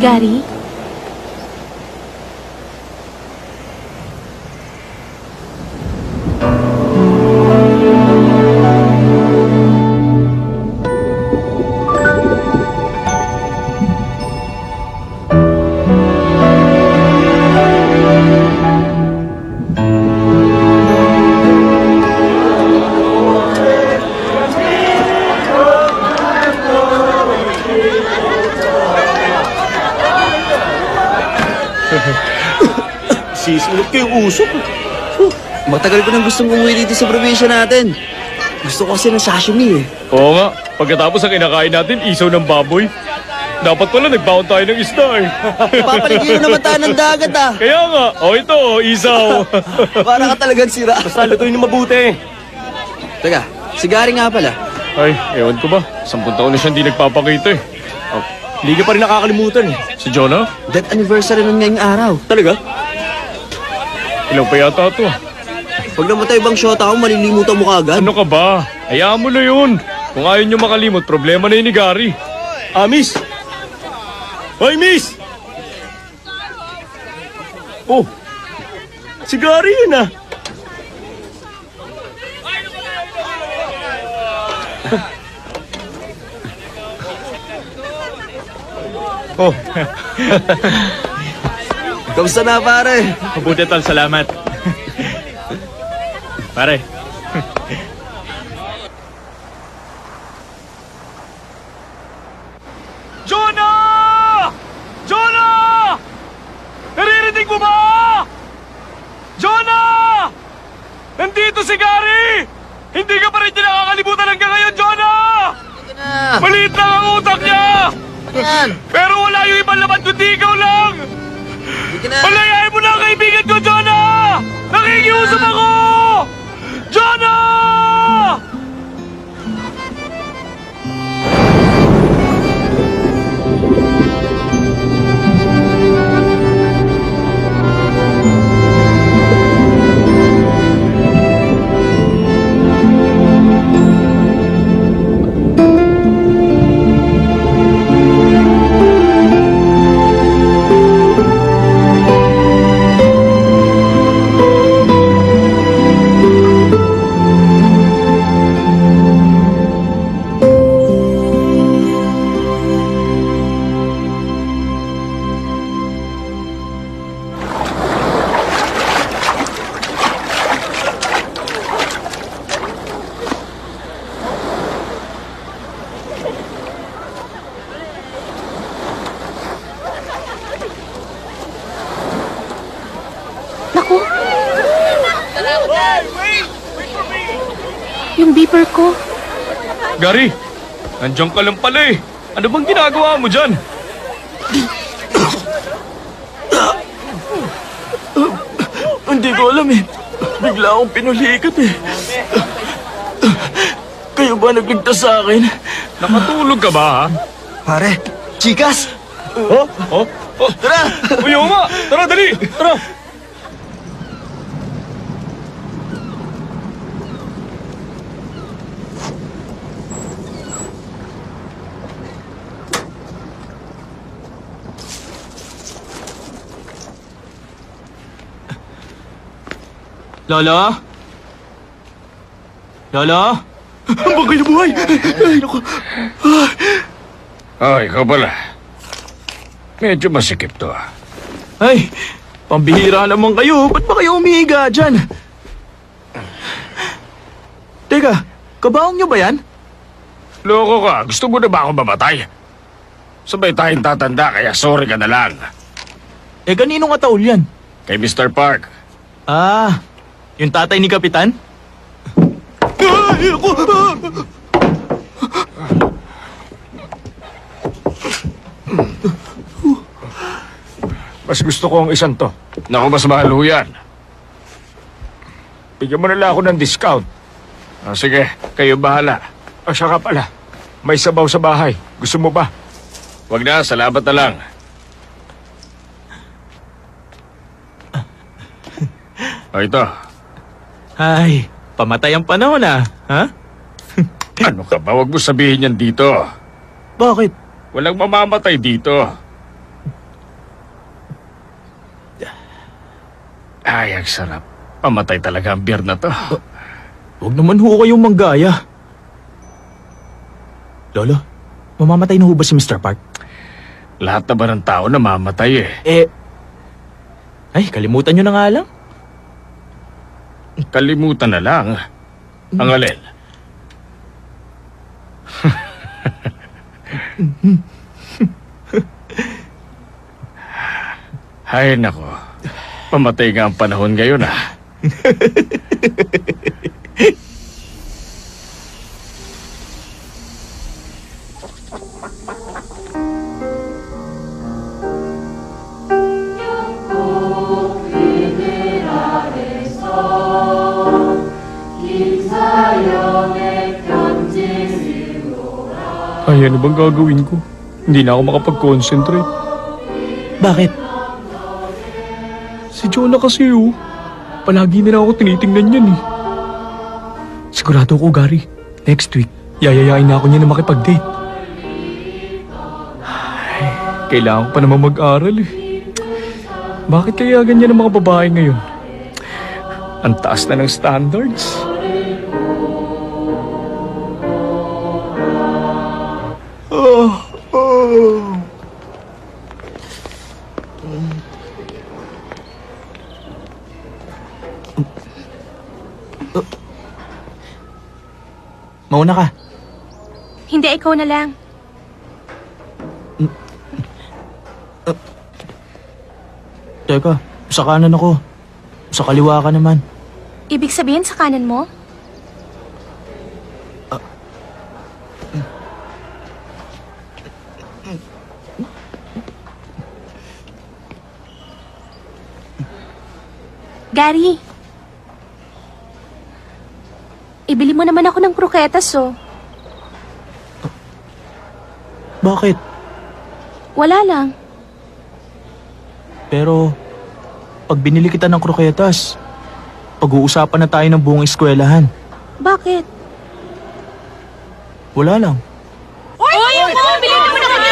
Gary? Matagal ko nang gustong umuwi dito sa probinsya natin. Gusto ko kasi ng sashimi eh. Oo nga, pagkatapos ang kinakain natin, isaw ng baboy. Dapat pala nagbaon tayo ng isda eh. Papaligiyo naman tayo ng dagat ah. Kaya nga, oh ito, oh, isaw. Para ka talagang sira. Basta lutuin na mabuti. Teka, sigari nga pala. Ay, ewan ko ba, sampung taon na siya hindi nagpapakita eh. Oh, hindi ka pa rin nakakalimutan eh. Si Jonah, Death anniversary nun ngayong araw. Talaga? ilang pa yata to. Pag namatay bang shota ako, malilimutan mo kaagad. Ano ka ba? Hayaan mo na yun. Kung ayaw nyo makalimot, problema na yun ni Gary. Ah, miss! Hoy, miss! Oh, si Gary yun ah. Oh, Kamusta na pare? mabuti tol, salamat. Pare. Jonah! Jonah! Naririnig mo ba? Jonah! Nandito si Gary! Hindi ka pa rin niya nakakalimutan hanggang ngayon, Jonah! Na. Maliit lang ang utak niya! Yan. Pero wala yung ibang laman kundi ikaw lang! Palayain mo na ang kaibigan ko, Jonah! Nakikiusap ako! Jonah! Nandiyan ka lang pala eh. Ano bang ginagawa mo dyan? Hindi ko alam eh. Bigla akong pinulikat eh. Kayo ba nagligtas sa akin? Nakatulog ka ba ha? Pare, chikas! Oh? Oh? Oh? Tara! Uy, oo nga! Tara, dali! Tara! Lolo? Lolo? Ang bagay na buhay! Ay, naku. Oh, ikaw pala. Medyo masikip to ah. Ay, pambihira naman kayo. Ba't ba kayo umihiga dyan? Teka, kabaong nyo ba yan? Loko ka, gusto mo na ba ako mamatay? Sabay tayong tatanda kaya sorry ka na lang. Eh, kaninong kataul yan? Kay Mr. Park. Ah, yung tatay ni Kapitan? Ay, ako! Ah! Mas gusto ko ang isang to. Naku, mas mahal ho yan. Bigyan mo na lang ako ng discount. Ah, sige, kayo bahala. O siya ka pala. May sabaw sa bahay. Gusto mo ba? Wag na, salamat na lang. O ito, Ay, pamatay ang panahon ah. Ha? ano ka ba? Huwag mo sabihin yan dito. Bakit? Walang mamamatay dito. Ay, ang sarap. Pamatay talaga ang beer na to. Huwag naman ho kayong manggaya. Lolo, mamamatay na ho ba si Mr. Park? Lahat na ba ng tao namamatay eh. Eh, ay, kalimutan nyo na nga lang. Kalimutan na lang. Ang alin. Ay, nako. Pamatay nga ang panahon ngayon ah. Ay, ano bang gagawin ko? Hindi na ako makapag-concentrate. Bakit? Si Jonah kasi oh. Palagi na lang ako tinitingnan yan eh. Sigurado ko, Gary. Next week, yayayain na ako niya na makipag-date. Ay, kailangan ko pa naman mag-aral eh. Bakit kaya ganyan ang mga babae ngayon? Ang taas na ng standards. Mauna ka. Hindi, ikaw na lang. Teka, sa kanan ako. Sa kaliwa ka naman. Ibig sabihin sa kanan mo? Gary. Ibili mo naman ako ng kroketas, oh. Bakit? Wala lang. Pero, pag binili kita ng kroketas, pag-uusapan na tayo ng buong eskwelahan. Bakit? Wala lang. Uy! ako! Bilhin mo na kami!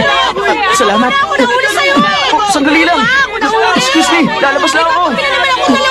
Salamat. Ako na sa'yo! Oh, sandali lang. Excuse me, lalabas lang ako. Bilhin naman ako dalawa!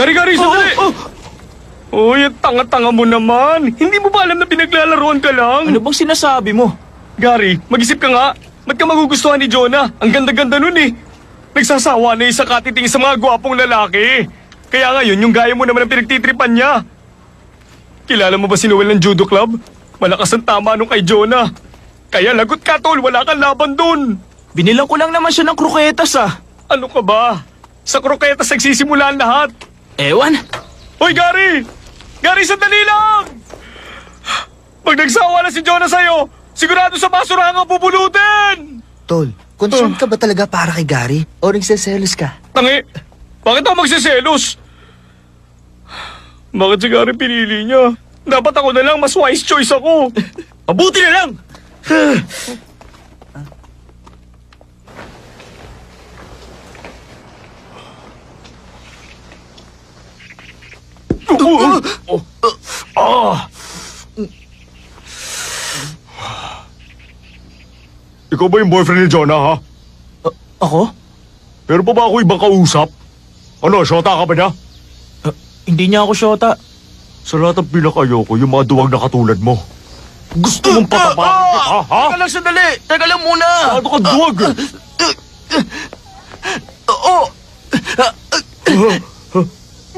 Gary, Gary, sandali! Oh, oh. Uy, ang tanga-tanga mo naman. Hindi mo ba alam na pinaglalaroan ka lang? Ano bang sinasabi mo? Gary, mag-isip ka nga. Ba't ka magugustuhan ni Jonah? Ang ganda-ganda nun eh. Nagsasawa na yung sa katiting sa mga gwapong lalaki. Kaya ngayon, yung gaya mo naman ang pinagtitripan niya. Kilala mo ba si Noel ng judo club? Malakas ang tama nung kay Jonah. Kaya lagot ka, tol. Wala kang laban dun. Binilang ko lang naman siya ng kroketas ah. Ano ka ba? Sa kroketas nagsisimula ang lahat. Ewan. Hoy, Gary! Gary, sandali lang! Pag nagsawa na si Jonah sa'yo, sigurado sa basurahan ang pupulutin! Tol, concerned ka ba talaga para kay Gary? O nagseselos ka? Tangi, bakit ako magsiselos? Bakit si Gary pinili niya? Dapat ako na lang, mas wise choice ako. Mabuti na lang! Ikaw ba yung boyfriend ni Jonah, ha? Ako? Pero pa ba ako ibang kausap? Ano, shota ka ba niya? Ah, hindi niya ako syota. Sa lahat ng pinakayoko, yung mga duwag na katulad mo. Gusto mong patapakin kita, ha? Teka lang sandali! Teka lang muna! Ano ka duwag? Oo!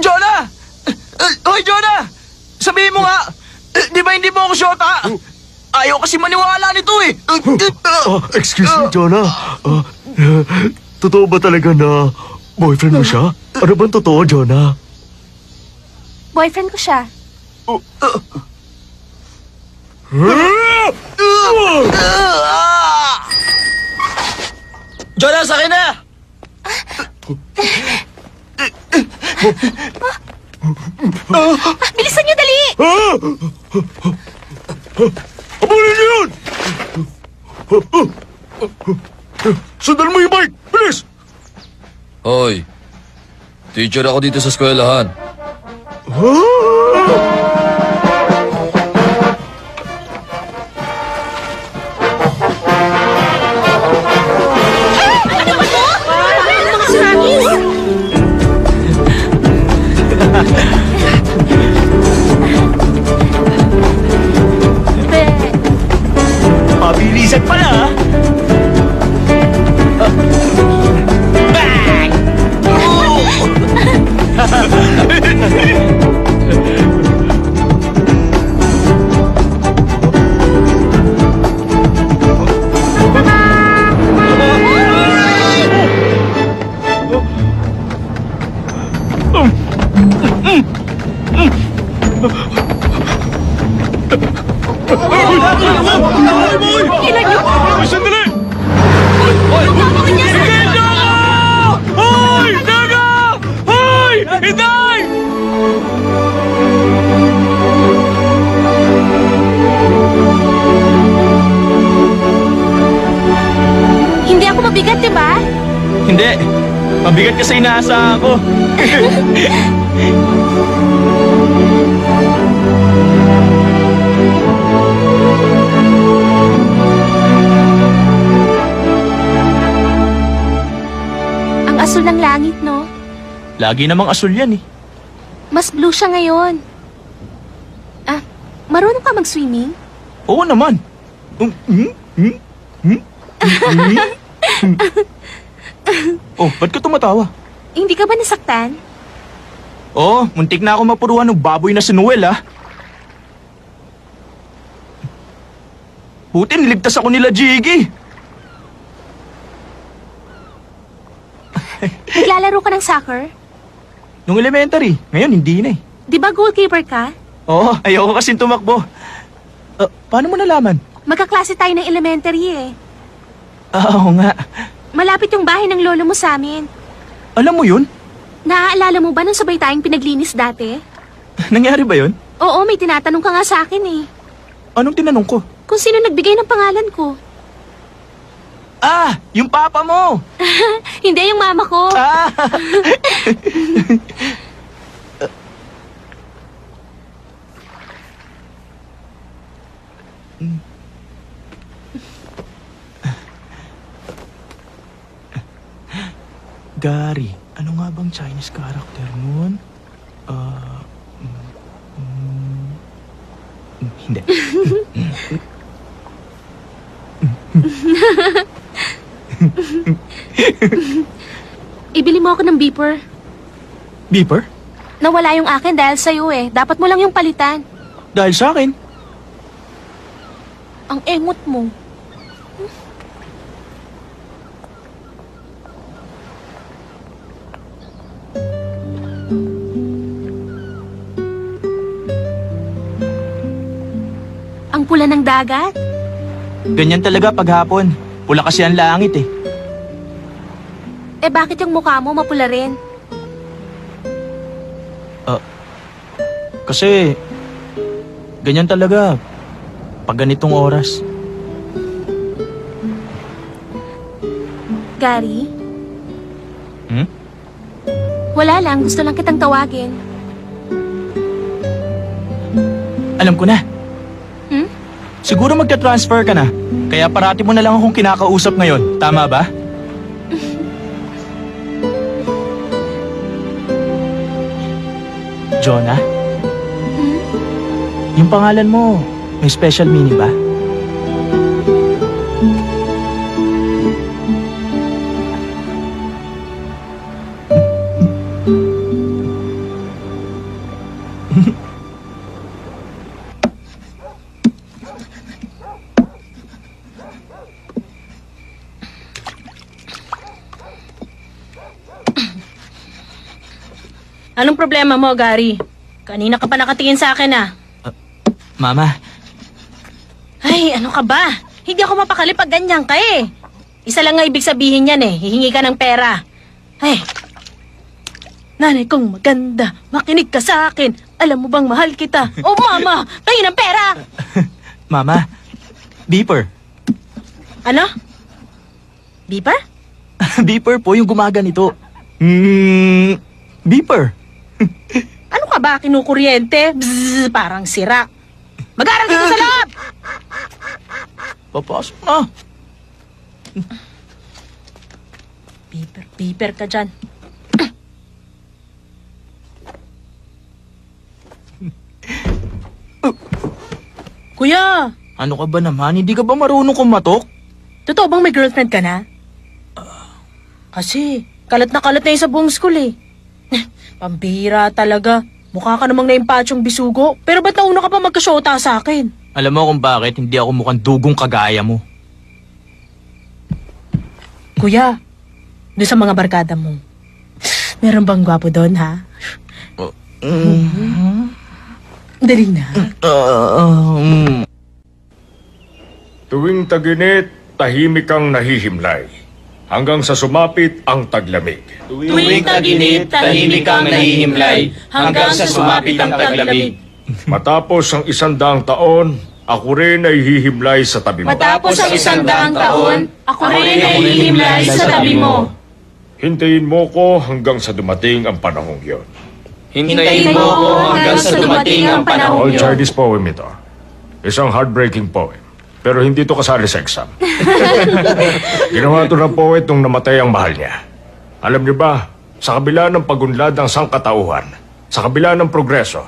Jonah! Hoy, Jonah! Sabihin mo nga! Di ba hindi mo ako syota? Ayaw kasi maniwala nito eh! Ah, excuse me, Jonah. Ah, totoo ba talaga na boyfriend mo siya? Ano bang totoo, Jonah? Boyfriend ko siya. Jonah, sa akin na! Bilisan niyo, dali! Ah! Habulin niyo yun! Sundan mo yung bike! Bilis! Hoy, teacher ako dito sa eskwelahan. Mga Mabilisan pala, Hindi. Mabigat kasi inaasahan ko. Ang asul ng langit, no? Lagi namang asul yan, eh. Mas blue siya ngayon. Ah, marunong ka mag-swimming? Oo naman. Um, hmm? Hmm? Hmm? Hmm? Hmm? oh, ba't ka tumatawa? Hindi ka ba nasaktan? Oo, muntik na ako mapuruhan ng baboy na si Noel, ah. Buti niligtas ako nila Jiggy. Naglalaro ka ng soccer? Nung elementary, ngayon hindi na eh. Di ba goalkeeper ka? Oo, ayoko kasing tumakbo. Ah, paano mo nalaman? Magkaklase tayo ng elementary eh. Ah, oo nga. Malapit yung bahay ng lolo mo sa amin. Alam mo yun? Naaalala mo ba nung sabay tayong pinaglinis dati? Nangyari ba yun? Oo, may tinatanong ka nga sa akin eh. Anong tinanong ko? Kung sino nagbigay ng pangalan ko. Ah, yung papa mo! Hindi yung mama ko. Ah! Gary, ano nga bang Chinese character nun? Ah, mm, mm, mm, hindi. Ibili mo ako ng beeper. Beeper? Nawala yung akin dahil sa'yo eh. Dapat mo lang yung palitan. Dahil sa akin. Ang engot mo. Ang dagat. Ganyan talaga paghapon. Pula kasi ang langit eh. Eh bakit yung mukha mo mapula rin? Kasi, ganyan talaga. Pag ganitong oras. Gary? Hmm? Wala lang, gusto lang kitang tawagin. Alam ko na. Hmm? Siguro magka-transfer ka na. Kaya parati mo na lang akong kinakausap ngayon. Tama ba? Jonah? Yung pangalan mo, may special meaning ba? Problema mo, Gary? Kanina ka pa nakatingin sa akin ah. Mama, Ay, ano ka ba? Hindi ako mapakali pag ganyan ka eh. Isa lang nga ibig sabihin yan eh. Hihingi ka ng pera. Ay. Nanay kong maganda, makinig ka sa akin. Alam mo bang mahal kita? Oh, mama, tayo ng pera! Mama, beeper. Ano? Beeper? beeper po yung gumaganito. Hmm, beeper. Ano ka ba, kinukuryente? Bzzz, parang sira. Mag-aral dito sa loob! Papasok na. Beeper, beeper ka dyan. Kuya, Ano ka ba naman? Hindi ka ba marunong kumatok? totoo bang may girlfriend ka na? Kasi, kalat na kalat na yun sa buong school eh. Pambira talaga. Mukha ka namang naimpatsyong bisugo. Pero ba't nauna ka pa magkasyota sa akin? Alam mo kung bakit hindi ako mukhang dugong kagaya mo. Kuya, doon sa mga barkada mo. Meron bang gwapo doon, ha? Dali na. Uh, um, Tuwing taginit, tahimik kang nahihimlay. Hanggang sa sumapit ang taglamig. Tuwing taginit, tahimik kang nahihimlay, hanggang sa sumapit ang taglamig. Matapos ang isang daang taon, ako rin ay hihimlay sa tabi mo. Matapos ang isang daang taon, ako rin ay hihimlay sa tabi mo. Hintayin mo ko hanggang sa dumating ang panahong yon. Hintayin mo ko hanggang sa dumating ang panahon yun. Chinese poem ito. Isang heartbreaking poem. Pero hindi to kasali sa exam. Ginawa to ng poet nung namatay ang mahal niya. Alam niyo ba, sa kabila ng pagunlad ng sangkatauhan, sa kabila ng progreso,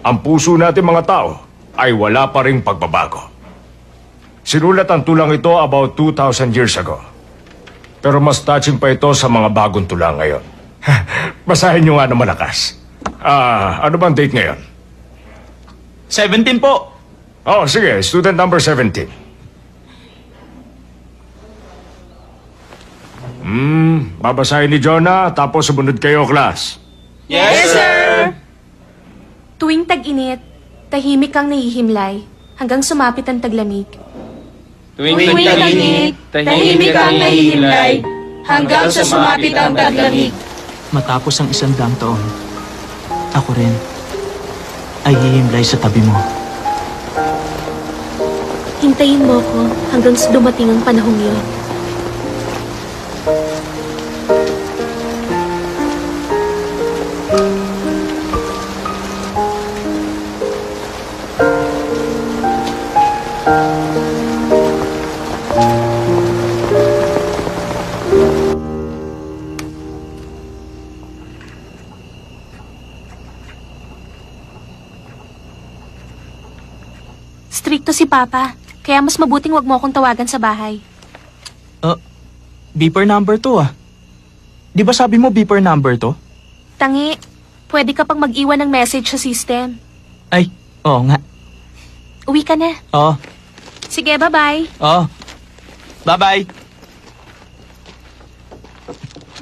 ang puso natin mga tao ay wala pa ring pagbabago. Sinulat ang tulang ito about 2,000 years ago. Pero mas touching pa ito sa mga bagong tulang ngayon. Basahin niyo nga na malakas. Ah, ano bang date ngayon? 17 po. Oh, sige. Student number 17. Hmm, babasahin ni Jonah, tapos sumunod kayo, class. Tuwing tag-init, tahimik kang nahihimlay hanggang sumapit ang taglamig. Tuwing taginit, tahimik kang nahihimlay, hanggang sa sumapit ang taglamig. Matapos ang isang daang taon, ako rin ay hihimlay sa tabi mo. Hintayin mo ko hanggang dumating ang panahong yun. Stricto si Papa, kaya mas mabuting wag mo akong tawagan sa bahay. Uh, beeper number to ah. Di ba sabi mo beeper number to? Tangi, pwede ka pang mag-iwan ng message sa system. Ay, oo nga. Uwi ka na. Oo, Sige, bye-bye. oo. Bye-bye.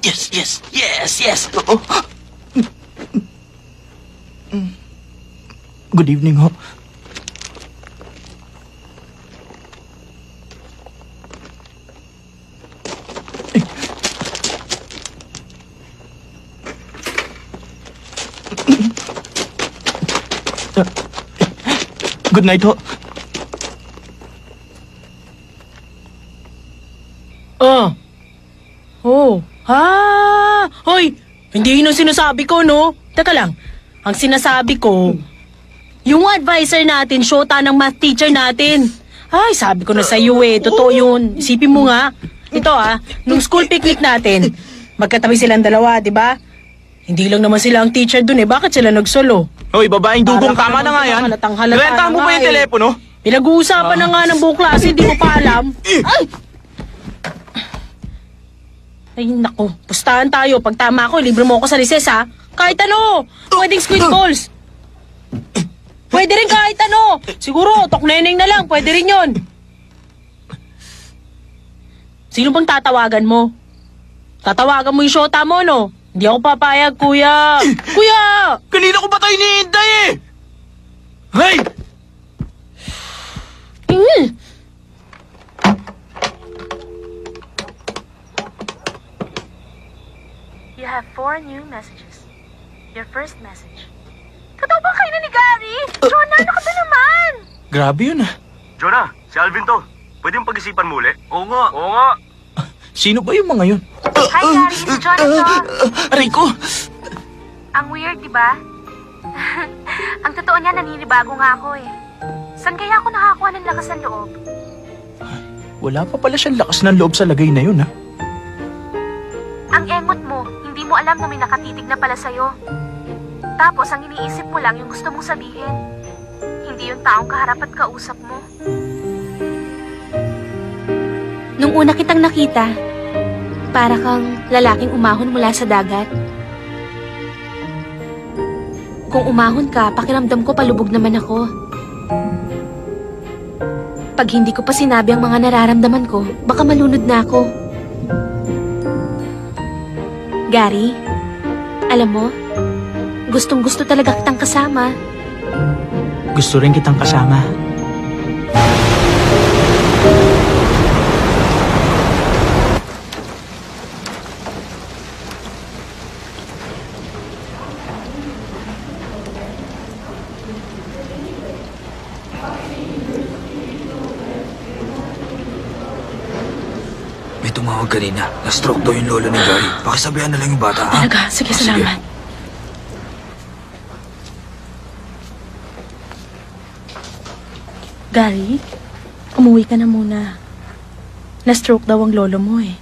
Yes, yes, yes, yes. Oo. Good evening ho. Good night ho. Oh. Oh. Ah! Hoy! Hindi yun sinasabi ko, no? Teka lang. Ang sinasabi ko, yung advisor natin, shota ng math teacher natin. Ay, sabi ko na sa iyo eh. Totoo yun. Isipin mo nga. Ito ah, nung school picnic natin, magkatabi silang dalawa, di ba? Hindi lang naman sila ang teacher dun eh. Bakit sila nagsolo? Hoy, babaeng dugong, Para ka tama na nga yan. halatang halata Rentahan mo na ba nga yung eh. telepono? Pinag-uusapan na nga ng buong klase, hindi mo pa alam. Ay! Ay, nako. Pustahan tayo. Pag tama ako, libre mo ako sa recess, ha? Kahit ano! Pwedeng squid balls. Pwede rin kahit ano. Siguro, tokneneng na lang. Pwede rin yon. Sino bang tatawagan mo? Tatawagan mo yung shota mo, no? Hindi ako papayag, kuya. kuya! Kanina ko ba tayo hinihintay eh? Hey! You have four new messages. Your first message. Totoo ba kayo na ni Gary? Jonah, ano ka ba naman? Grabe yun ah. Jonah, si Alvin to. Pwede mong pag-isipan mo uli? Oo nga. Oo nga. Sino ba yung mga yun? Hi, Gary. To. Aray ko! Ang weird, di ba? Ang totoo niya, naninibago nga ako eh. Saan kaya ako nakakuha ng lakas ng loob? Wala pa pala siyang lakas ng loob sa lagay na yun ah. Ang engot mo, hindi mo alam na may nakatitig na pala sa'yo. Tapos, ang iniisip mo lang yung gusto mong sabihin. Hindi yung taong kaharap at kausap mo. Nung una kitang nakita, para kang lalaking umahon mula sa dagat. Kung umahon ka, pakiramdam ko palubog naman ako. Pag hindi ko pa sinabi ang mga nararamdaman ko, baka malunod na ako. Gary, alam mo, gustong gusto talaga kitang kasama. Gusto rin kitang kasama. Kanina. Na-stroke daw yung lolo ni Gary. Pakisabihan na lang yung bata, ha? Talaga? Sige, Ah, sige. salamat. Gary, umuwi ka na muna. Na-stroke daw ang lolo mo eh.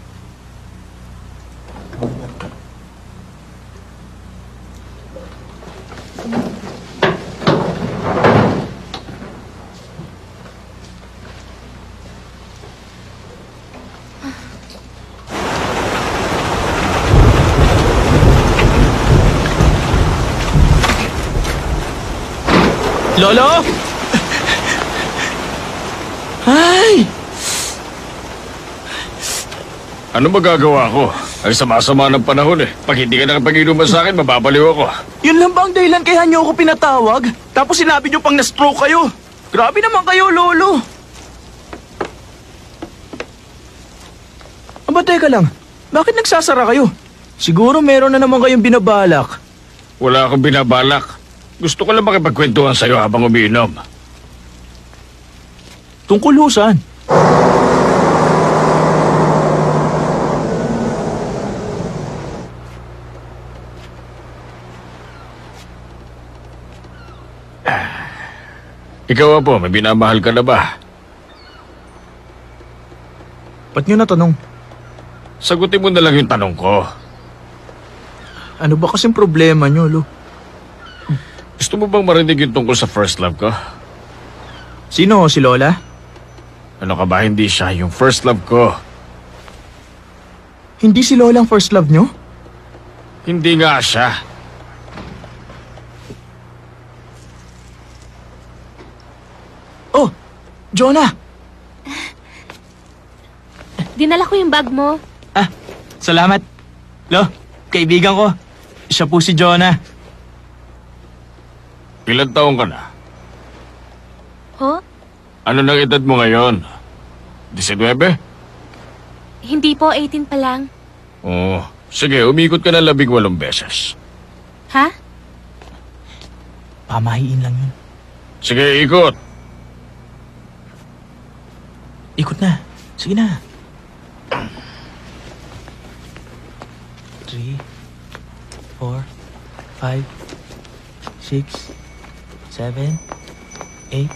Lolo! Ay! Ano magagawa ko? Ay sama-sama ng panahon eh. Pag hindi ka nakapag-inuman sa akin, mababaliw ako. Yun lang ba ang dahilan kaya niyo ako pinatawag? Tapos sinabi niyo pang na-stroke kayo. Grabe naman kayo, Lolo. Aba, teka lang. Bakit nagsasara kayo? Siguro meron na naman kayong binabalak. Wala akong binabalak. Gusto ko lang makipagkwentuhan sa'yo habang umiinom. Tungkol ho saan? Ikaw po, may binamahal ka na ba? Ba't niyo natanong? Sagutin mo na lang yung tanong ko. Ano ba kasing problema niyo, Lo? Gusto mo bang marinig yung tungkol sa first love ko? Sino si Lola? Ano ka ba, hindi siya yung first love ko. Hindi si Lola ang first love niyo? Hindi nga siya. Oh, Jonah! Dinala ko yung bag mo. Ah, salamat. Lo, kaibigan ko. Siya po si Jonah. Ilan taong ka na? Ho? Ano nang edad mo ngayon? 19? Hindi po, 18 pa lang. Oo. Sige, umikot ka na labing walong beses. Ha? Pamahiin lang yun. Sige, ikot. Ikot na. Sige na. Three, four, five, six, seven, eight,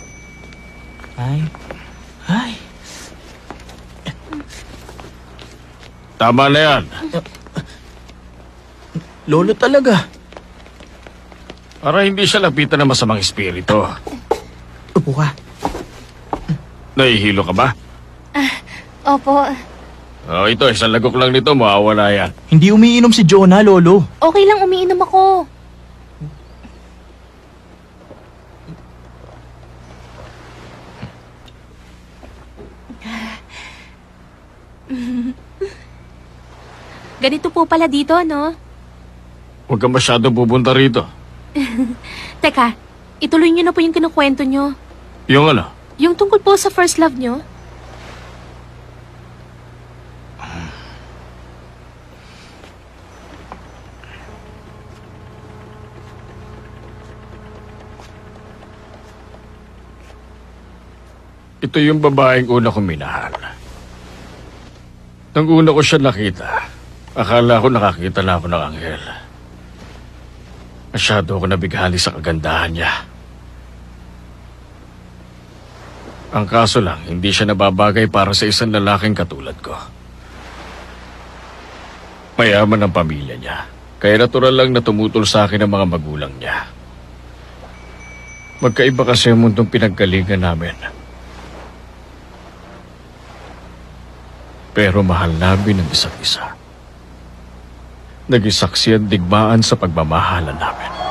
nine. Ay, Tama na yan. lolo talaga. Para hindi siya lapitan ng masamang espiritu. Upo ka. Nahihilo ka ba? Opo, Oh, ito, isang lagok lang nito, mawawala yan. Hindi umiinom si Jonah, lolo. okay lang umiinom ako. Ganito po pala dito, no? Huwag ka masyado pupunta rito. Teka, ituloy niyo na po yung kinukwento niyo. Yung ano? Yung tungkol po sa first love niyo. Ito yung babaeng una kong minahal. Nang una ko siya nakita, akala ko nakakita na ako ng anghel. Masyado ako nabighali sa kagandahan niya. Ang kaso lang, hindi siya nababagay para sa isang lalaking katulad ko. Mayaman ang pamilya niya, kaya natural lang na tumutol sa akin ang mga magulang niya. Magkaiba kasi ang mundong pinaggalingan namin. Pero mahal namin ang isa't isa. Naging saksi ang digmaan sa pagmamahalan namin.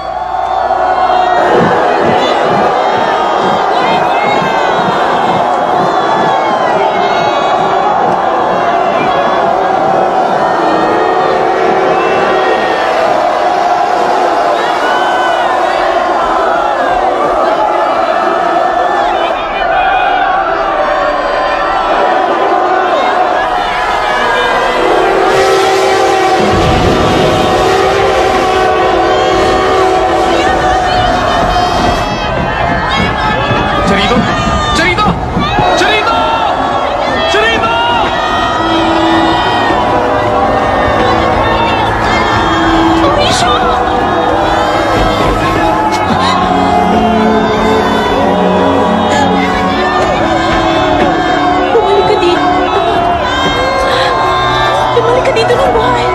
Dito ng buhay.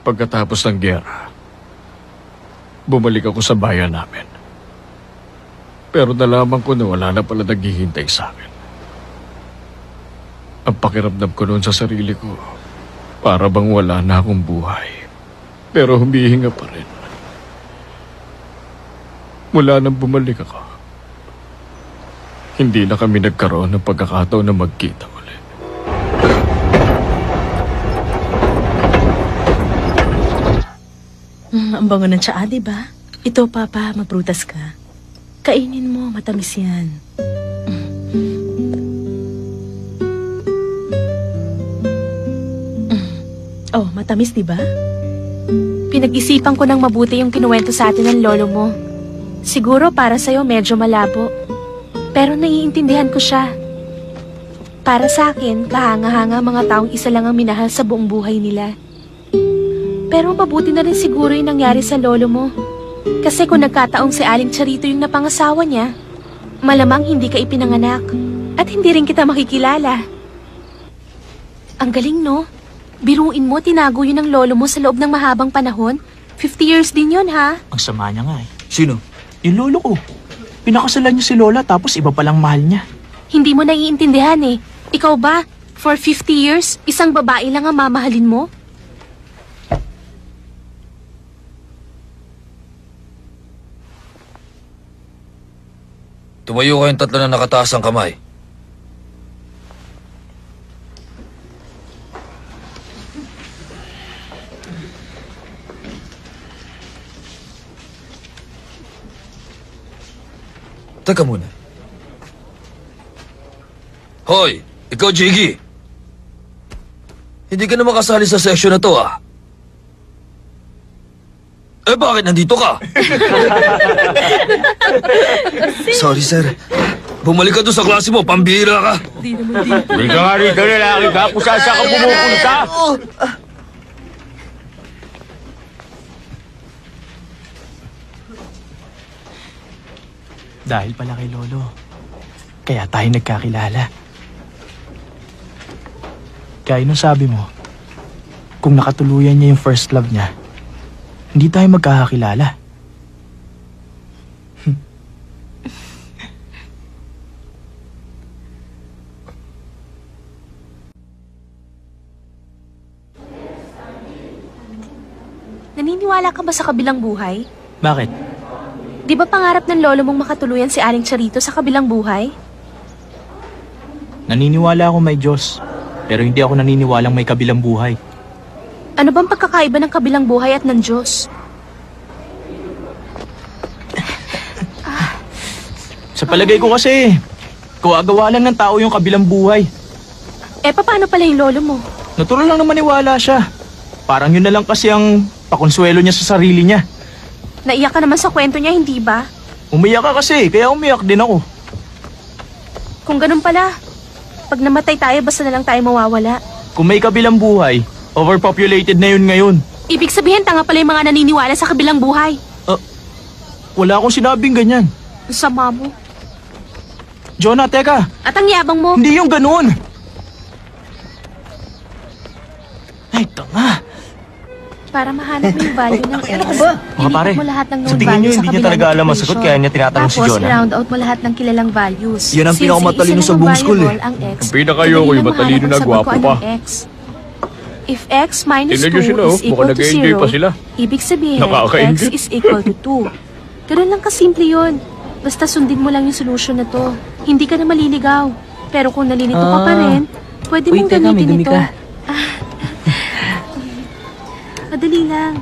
Pagkatapos ng gera, bumalik ako sa bayan namin. Pero nalaman ko na wala na pala naghihintay sa akin. Ang pakiramdam ko noon sa sarili ko, para bang wala na akong buhay. Pero humihinga pa rin. Mula nang bumalik ako, hindi na kami nagkaroon ng pagkakataon na magkita ulit. Mm, ang bango ng di ba? Ito, Papa, maprutas ka. Kainin mo, matamis yan. Mm. Mm. Oh, matamis, di ba? Pinag-isipan ko ng mabuti yung kinuwento sa atin ng lolo mo. Siguro para sa'yo medyo malabo. Pero naiintindihan ko siya. Para sa akin, kahanga-hanga mga taong isa lang ang minahal sa buong buhay nila. Pero mabuti na rin siguro yung nangyari sa lolo mo. Kasi kung nagkataong si Aling Charito yung napangasawa niya, malamang hindi ka ipinanganak at hindi rin kita makikilala. Ang galing, no? Biruin mo, tinago yun ng lolo mo sa loob ng mahabang panahon. 50 years din yun, ha? Ang sama niya nga eh. Sino? Yung lolo ko. Pinakasalan niya si Lola tapos iba palang mahal niya. Hindi mo naiintindihan eh. Ikaw ba, for 50 years, isang babae lang ang mamahalin mo? Tumayo kayong tatlo na nakataas ang kamay. Teka muna. Hoy! Ikaw, Jiggy! Hindi ka na makasali sa section na to, ah. Eh, bakit nandito ka? Sorry, sir. Bumalik ka doon sa klase mo, pambihira ka. Hindi ka nga rito lalaki ka kung saan saan ka pumupunta. Dahil pala kay Lolo. Kaya tayo nagkakilala. Kaya nung sabi mo, kung nakatuluyan niya yung first love niya, hindi tayo magkakakilala. Naniniwala ka ba sa kabilang buhay? Bakit? Di ba pangarap ng lolo mong makatuluyan si Aling Charito sa kabilang buhay? Naniniwala ako may Diyos. Pero hindi ako naniniwalang may kabilang buhay. Ano bang pagkakaiba ng kabilang buhay at ng Diyos? Sa palagay ko kasi, kawagawa lang ng tao yung kabilang buhay. Eh, paano pala yung lolo mo? Natural lang na maniwala siya. Parang yun na lang kasi ang pakonsuelo niya sa sarili niya. Naiyak ka naman sa kwento niya, hindi ba? Umiyak ka kasi, kaya umiyak din ako. Kung ganun pala, pag namatay tayo, basta na lang tayo mawawala. Kung may kabilang buhay, overpopulated na yun ngayon. Ibig sabihin, tanga pala yung mga naniniwala sa kabilang buhay. Wala akong sinabing ganyan. Ang sama mo. Jonah, teka, At ang yabang mo, hindi yung ganun. Ay, tanga. para mahanap mo yung value ng X, Mga pare, ilipat mo lahat ng known sa tingin niyo values hindi niya talaga alam ang sagot, kaya niya tinatanong si Tapos, Jonah? round out mo lahat ng kilalang values. Yun ang pinakamatalino sa buong ang school, eh. Ang X, Ang pinakayo ko, madali yung matalino na gwapo pa. If x minus 2 Tingnan niyo sila, oh. is equal Mukhang to nag-enjoy 0, pa sila. ibig sabihin x Nakaka-enjoy. is equal to 2. Ganun lang kasimple yun. Basta sundin mo lang yung solusyon na to. Hindi ka na maliligaw. Pero kung nalilito ka pa Ah. rin, pwede Uy, mong teka, may gamitin dumi ito. ka. Ah. Madali lang.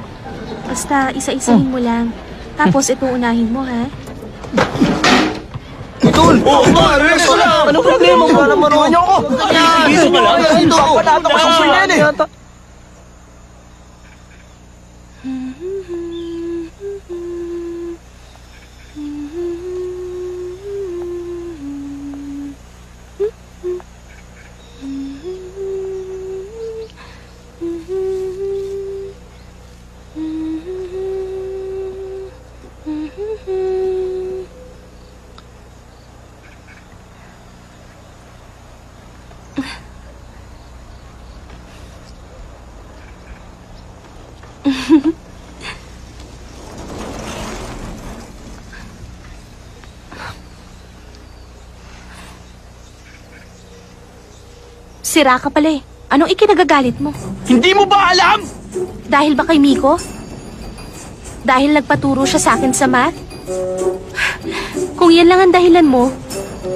Basta isa-isahin mo lang. Tapos ito unahin mo, ha? Tol! Oo, pare! Anong problema mo? Wala naman ako! Gising niyo lang! Papanata ko sa yan eh! Sira ka pala eh. Anong ikinagagalit mo? Hindi mo ba alam? Dahil ba kay Miko? Dahil nagpaturo siya sa akin sa math? Kung yan lang ang dahilan mo,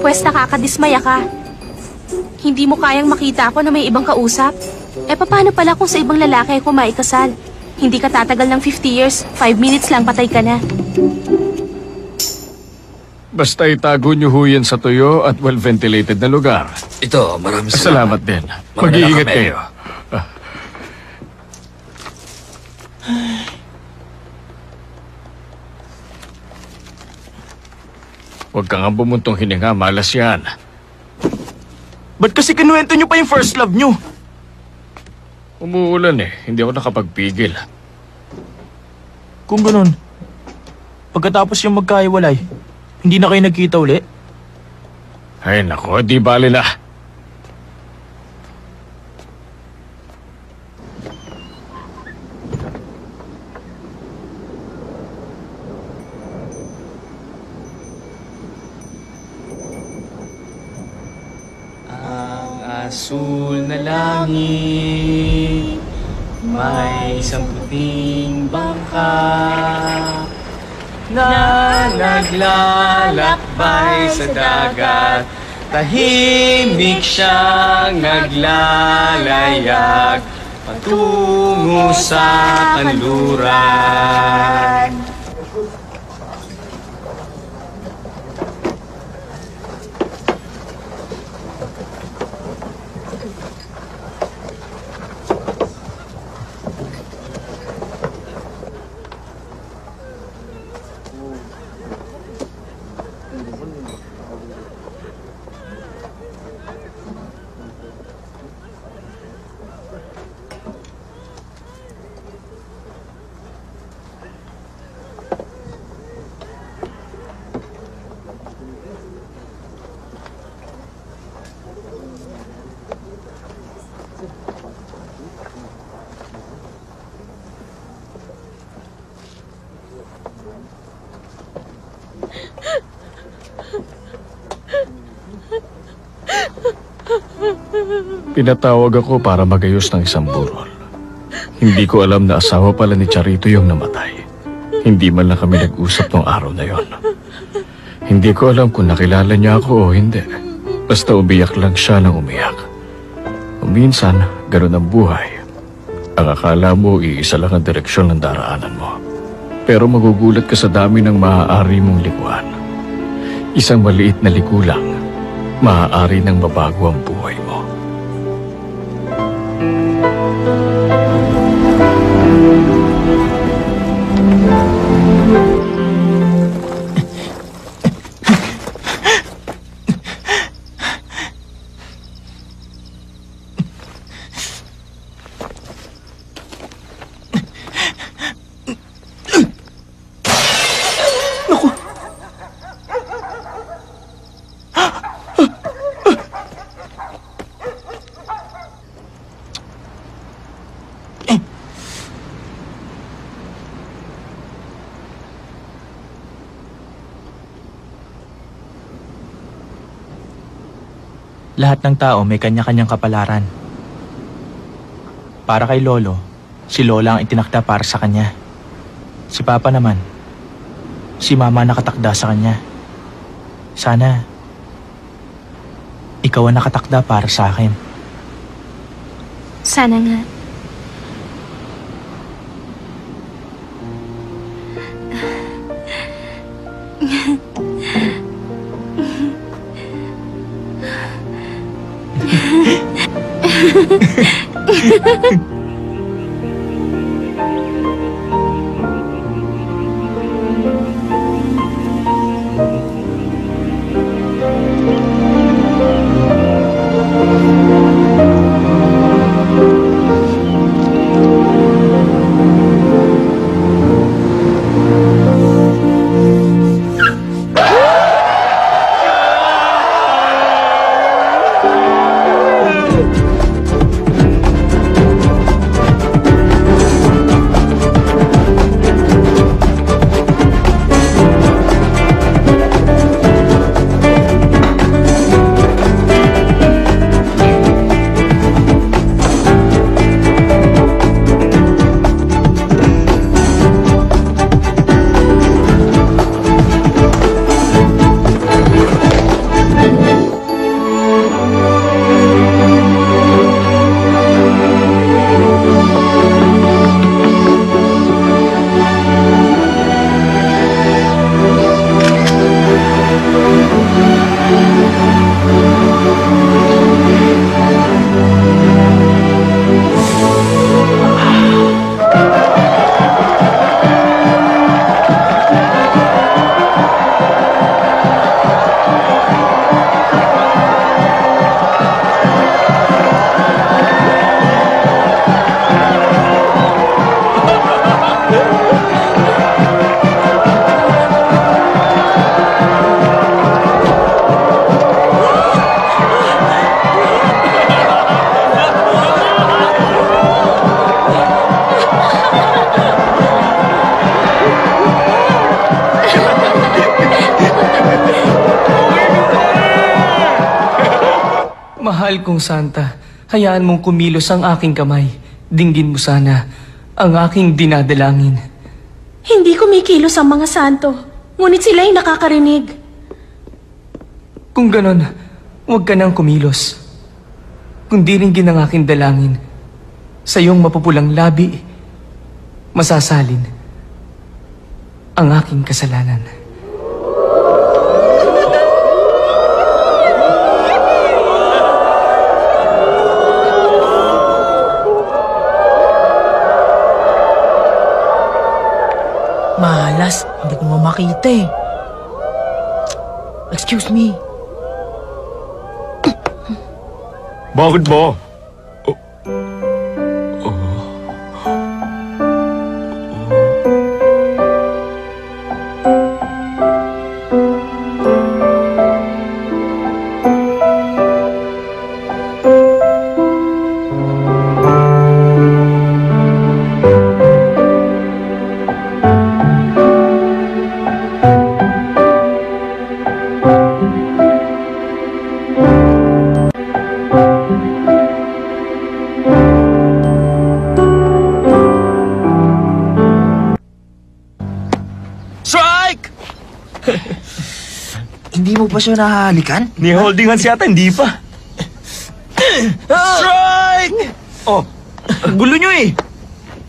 pwes nakakadismaya ka. Hindi mo kayang makita ako na may ibang kausap? Eh paano pala kung sa ibang lalaki ako maikasal? Hindi ka tatagal ng 50 years, 5 minutes lang patay ka na. Basta itago niyo ho yan sa tuyo at well-ventilated na lugar. Ito, maraming Salamat din. Mga Mag-iingat kayo. Ah. Huwag ka nga bumuntong hininga, malas yan. Ba't kasi kinuwento niyo pa yung first love niyo? Umuulan eh, hindi ako nakapagpigil. Kung ganun, pagkatapos yung magkahiwalay, hindi na kayo nagkita uli? Ay nako, di bali na. Ang asul na langit May isang puting bangka Na naglalakbay sa dagat. Tahimik siyang naglalayag. Patungo sa kanluran Pinatawag ako para magayos ng isang burol. Hindi ko alam na asawa pala ni Charito yung namatay. Hindi man lang kami nag-usap nung araw na yon. Hindi ko alam kung nakilala niya ako o hindi. Basta umiyak lang siya ng umiyak. Minsan, ganun ang buhay. Ang akala mo, iisa lang ang direksyon ng daraanan mo. Pero magugulat ka sa dami ng maaari mong likuan. Isang maliit na liku lang, maaari nang mabago ang buhay mo. Lahat ng tao may kanya-kanyang kapalaran. Para kay Lolo, si Lola ang itinakda para sa kanya. Si Papa naman, si Mama nakatakda sa kanya. Sana, ikaw ang nakatakda para sa akin. Sana nga. Mahal kong Santa, hayaan mong kumilos ang aking kamay. Dinggin mo sana ang aking dinadalangin. Hindi kumikilos ang mga santo. Ngunit sila'y nakakarinig. Kung ganon, huwag ka nang kumilos. Kung di rin ang aking dalangin, sa iyong mapupulang labi, masasalin ang aking kasalanan. Malas, hindi ko makita eh. Excuse me. Bakit ba? Pa siya nahahalikan? Ni holding hands yata, hindi pa. Strike! Oh, Gulo nyo eh.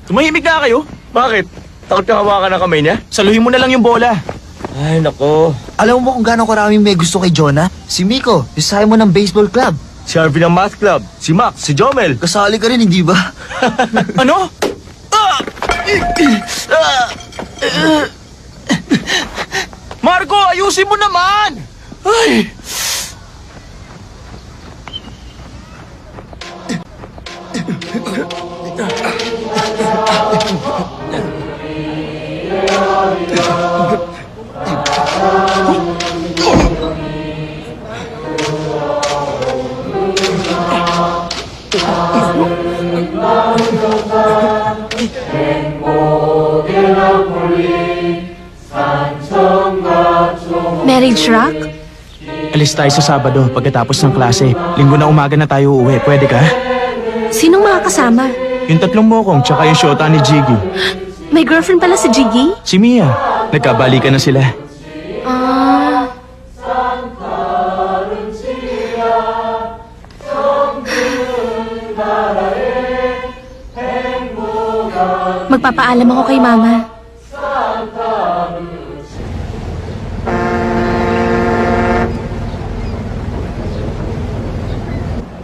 Tumahimik na kayo. bakit? Takot ka hawakan ng kamay niya? Saluhin mo na lang yung bola. Ay, nako. Alam mo kung gaano karaming may gusto kay Jonah? Si Miko, yung Simon ng baseball club. Si Harvey ng math club, si Max, si Jomel. Kasali ka rin, hindi ba? Ano? Marco, ayusin mo naman! Ay! Alis tayo sa Sabado pagkatapos ng klase. Linggo na umaga na tayo uuwi. Pwede ka? Sinong mga kasama? Yung tatlong mokong tsaka yung shota ni Jiggy. May girlfriend pala si Jiggy? Si Mia. Nagkabalikan na sila. Ah... Magpapaalam ako kay Mama.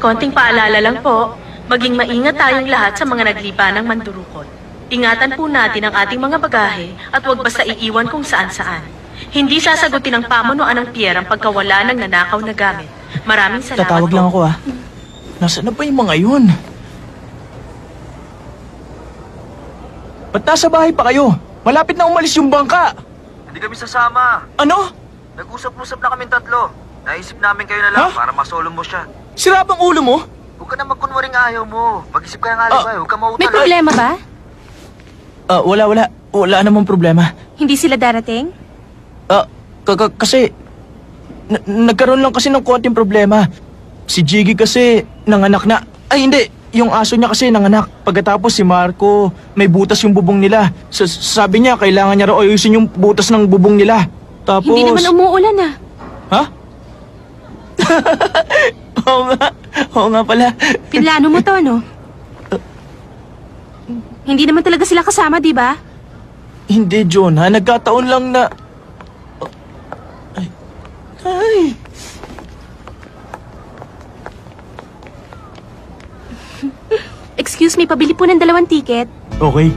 Konting paalala lang po, maging maingat tayong lahat sa mga naglipa ng mandurukot. Ingatan po natin ang ating mga bagahe at huwag basta iiwan kung saan-saan. Hindi sasagutin ng pamunuan ng Pierre ang pagkawala ng nanakaw na gamit. Maraming salamat Tatawag po. lang ako ah. Nasaan na ba yung mga yun? Ba't nasa bahay pa kayo? Malapit na umalis yung bangka. Hindi kami sasama. Ano? Nag-usap-usap na kami tatlo. Naisip namin kayo na lang Ha? para masolo mo siya. Sira bang ulo mo? Huwag ka na magkunwaring ayaw mo. Mag-isip ka ng alibay. Huwag ka May mautala. problema ba? Ah, wala, wala. Wala namang problema. Hindi sila darating? Ah, k- k- kasi... na- nagkaroon lang kasi ng konting problema. Si Jiggy kasi nanganak na... Ay, hindi. Yung aso niya kasi nanganak. Pagkatapos si Marco, may butas yung bubong nila. Sa- sabi niya, kailangan niya raw ayusin yung butas ng bubong nila. Tapos... Hindi naman umuulan ah. Ha? Oo nga. Oo nga pala. Pinlano mo to, no? Hindi naman talaga sila kasama, di ba? Hindi, John, ha? Nagkataon lang na... Ay. Ay. Excuse me, pabili po ng dalawang ticket. Okay.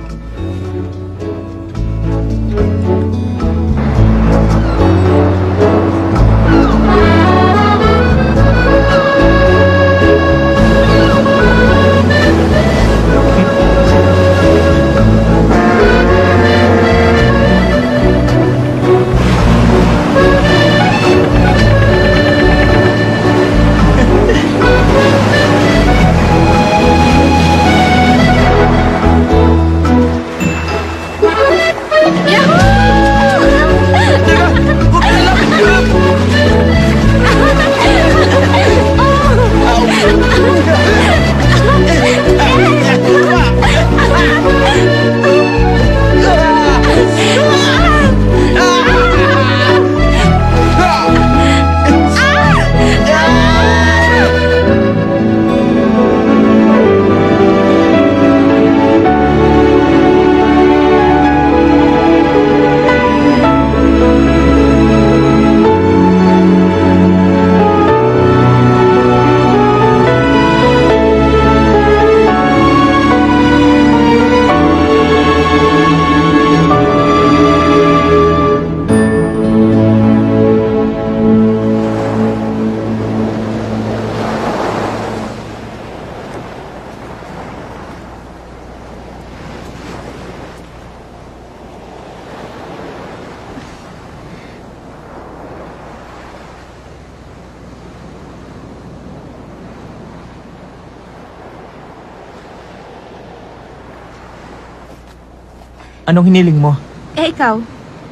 Anong hiniling mo? Eh, ikaw?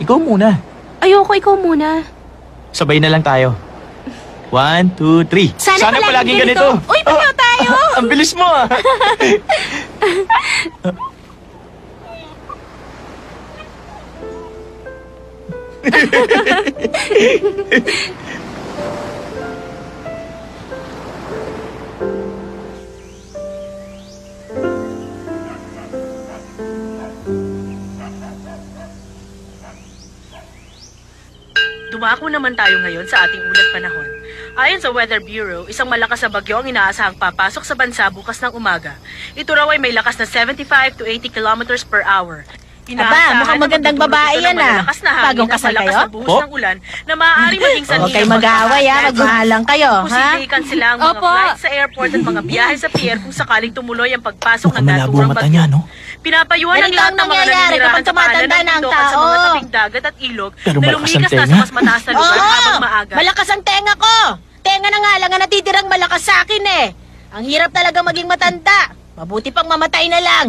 Ikaw muna. Ayoko, ikaw muna. Sabay na lang tayo. One, two, three. Sana palaging ganito. Uy, pareho tayo! Ang bilis mo ah. naman tayo ngayon sa ating ulat panahon. Ayon sa Weather Bureau, isang malakas na bagyo ang inaasahang papasok sa bansa bukas ng umaga. Ito raw ay may lakas na 75 to 80 kilometers per hour. Aba, mukhang magandang babae yan, ah. Bagong kasal kayo? Po? ng ulan na maaaring maging sanhi Huwag kayo ng mag-aaway, ah. Magmahalang kayo, ha? Posibleng kansela ang mga Opo. flight sa airport at mga biyahe sa pier kung sakaling tumuloy ang pagpasok ng Mukhang malabo naturang ang mata bagyo. niya, no? Pinapayuhan ng Ganito lahat ang ng mga nangyayari naninirahan kapag sa tumatanda ng ang at sa mga tabing dagat at ilog Pero na malakas ang lumikas na sa tenga. mas mataas na lugar habang maaga. Malakas ang tenga ko! Tenga na nga lang ang natitirang malakas sa akin eh. Ang hirap talaga maging matanda. Mabuti pang mamatay na lang.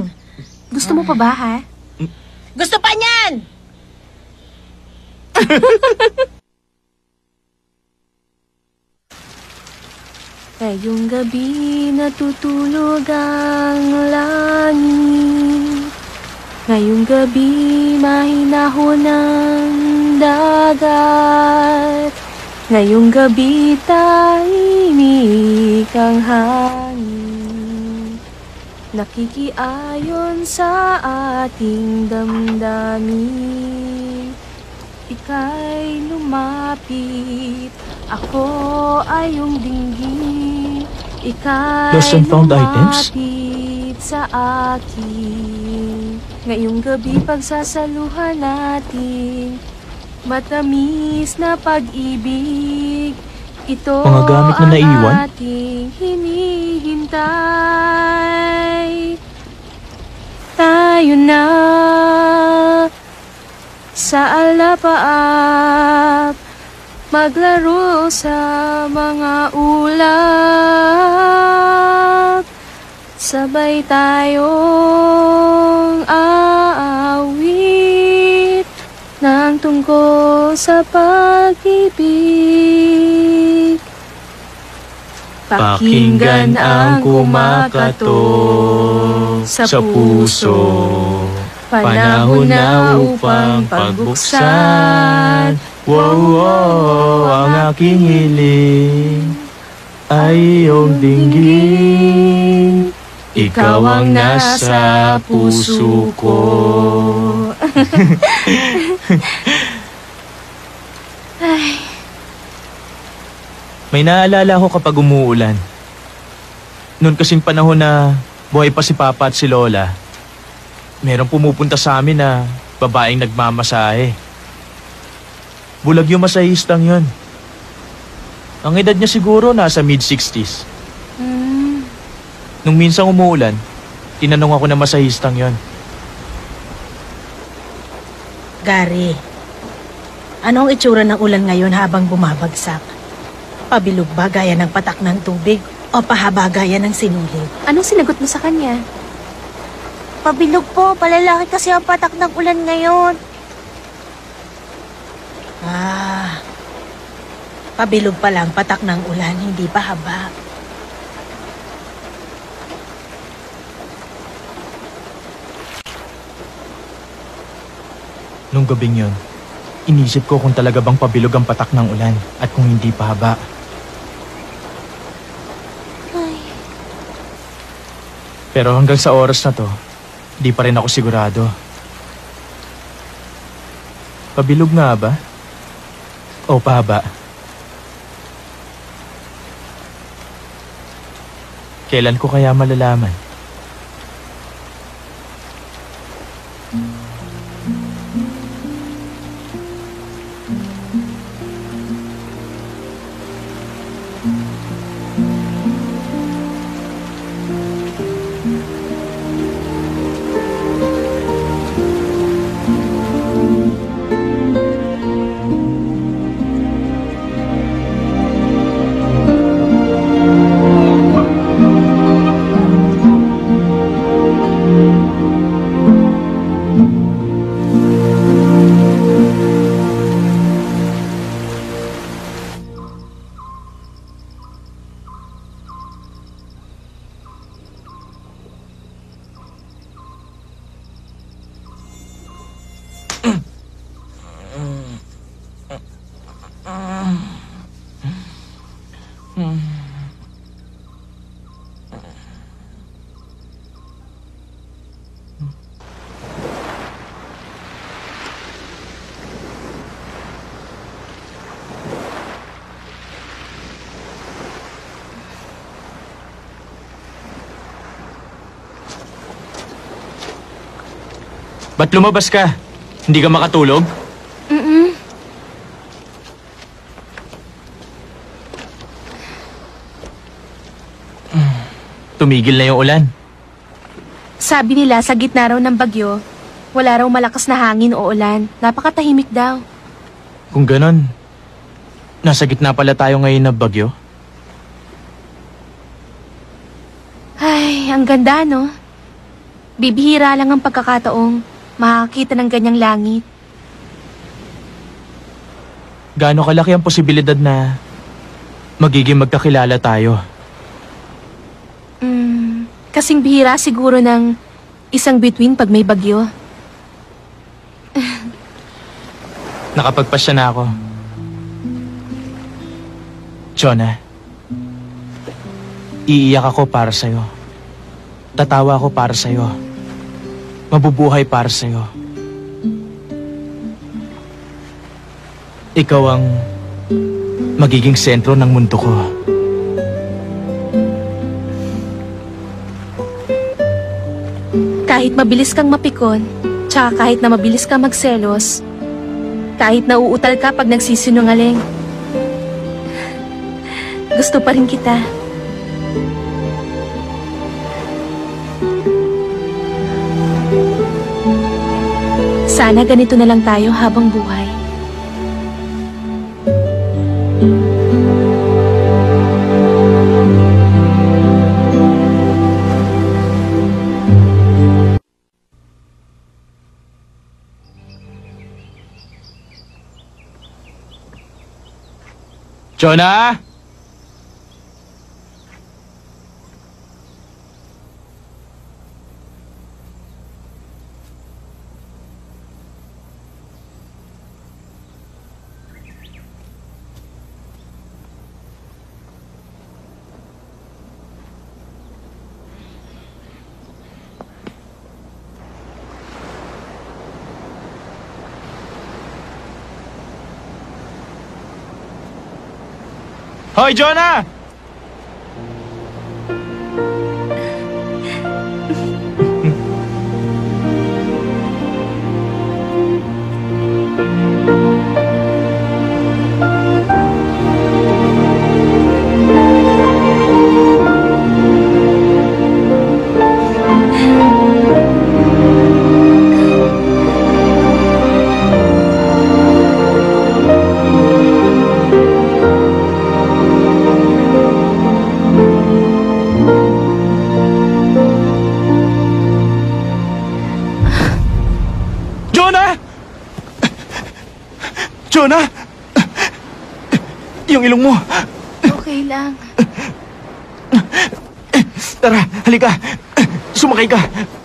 Gusto mo pa ba, ha? Gusto pa niyan! Ngayong gabi natutulog ang langit. Ngayong gabi mahinahon ang dagat. Ngayong gabi tahimik ang hangin. Nakikiayon sa ating damdamin Ika'y lumapit. Ako ay iyong dinggin Ika'y Lost and found items? lumapit sa akin. Ngayong gabi pagsasaluhan natin. Matamis na pag-ibig. Ito Mga gamit na ang naiwan? ating hinihintay. Tayo na sa alapaap Maglaro sa mga ulap Sabay tayong aawit Nang tungkol sa pag-ibig Pakinggan ang kumakatok sa puso. Panahon na upang pagbuksan. Wow, wow, ang aking hiling ay iyong dinggin. Ikaw ang nasa puso ko. May naalala ko kapag umuulan. Noon kasing panahon na buhay pa si Papa at si Lola, merong pumupunta sa amin na babaeng nagmamasahe. Bulag yung masahistang yun. Ang edad niya siguro nasa mid-60s. Hmm, Nung minsang umuulan, tinanong ako na masahistang yon. Gary, anong itsura ng ulan ngayon habang bumabagsak? Pabilog ba gaya ng patak ng tubig o pahaba gaya ng sinulid? anong sinagot mo sa kanya? Pabilog po, palalaki kasi ang patak ng ulan ngayon. Ah, pabilog pa lang patak ng ulan, hindi pa haba. Nung gabing yon, inisip ko kung talaga bang pabilog ang patak ng ulan at kung hindi pa haba. Pero hanggang sa oras na to, di pa rin ako sigurado. Pabilog nga ba? O pahaba? Kailan ko kaya malalaman? Ba't lumabas ka? Hindi ka makatulog? Mm-mm. Tumigil na yung ulan. Sabi nila sa gitna raw ng bagyo, wala raw malakas na hangin o ulan. Napakatahimik daw. Kung ganon, nasa gitna pala tayo ngayon na bagyo. Ay, ang ganda, no? Bibihira lang ang pagkakataong makakita ng ganyang langit. Gaano kalaki ang posibilidad na magiging magkakilala tayo? Mm, kasing bihira siguro ng isang bituin pag may bagyo. Nakapagpasya na ako. Jonah, iiyak ako para sa'yo. Tatawa ako para sa'yo. Mabubuhay para sa'yo. Ikaw ang magiging sentro ng mundo ko. Kahit mabilis kang mapikon, tsaka kahit na mabilis kang magselos, kahit nauutal ka pag nagsisinungaling, gusto pa rin kita. Sana ganito na lang tayo habang buhay. Jonah! Jonah! Jonah! Sumakay ka.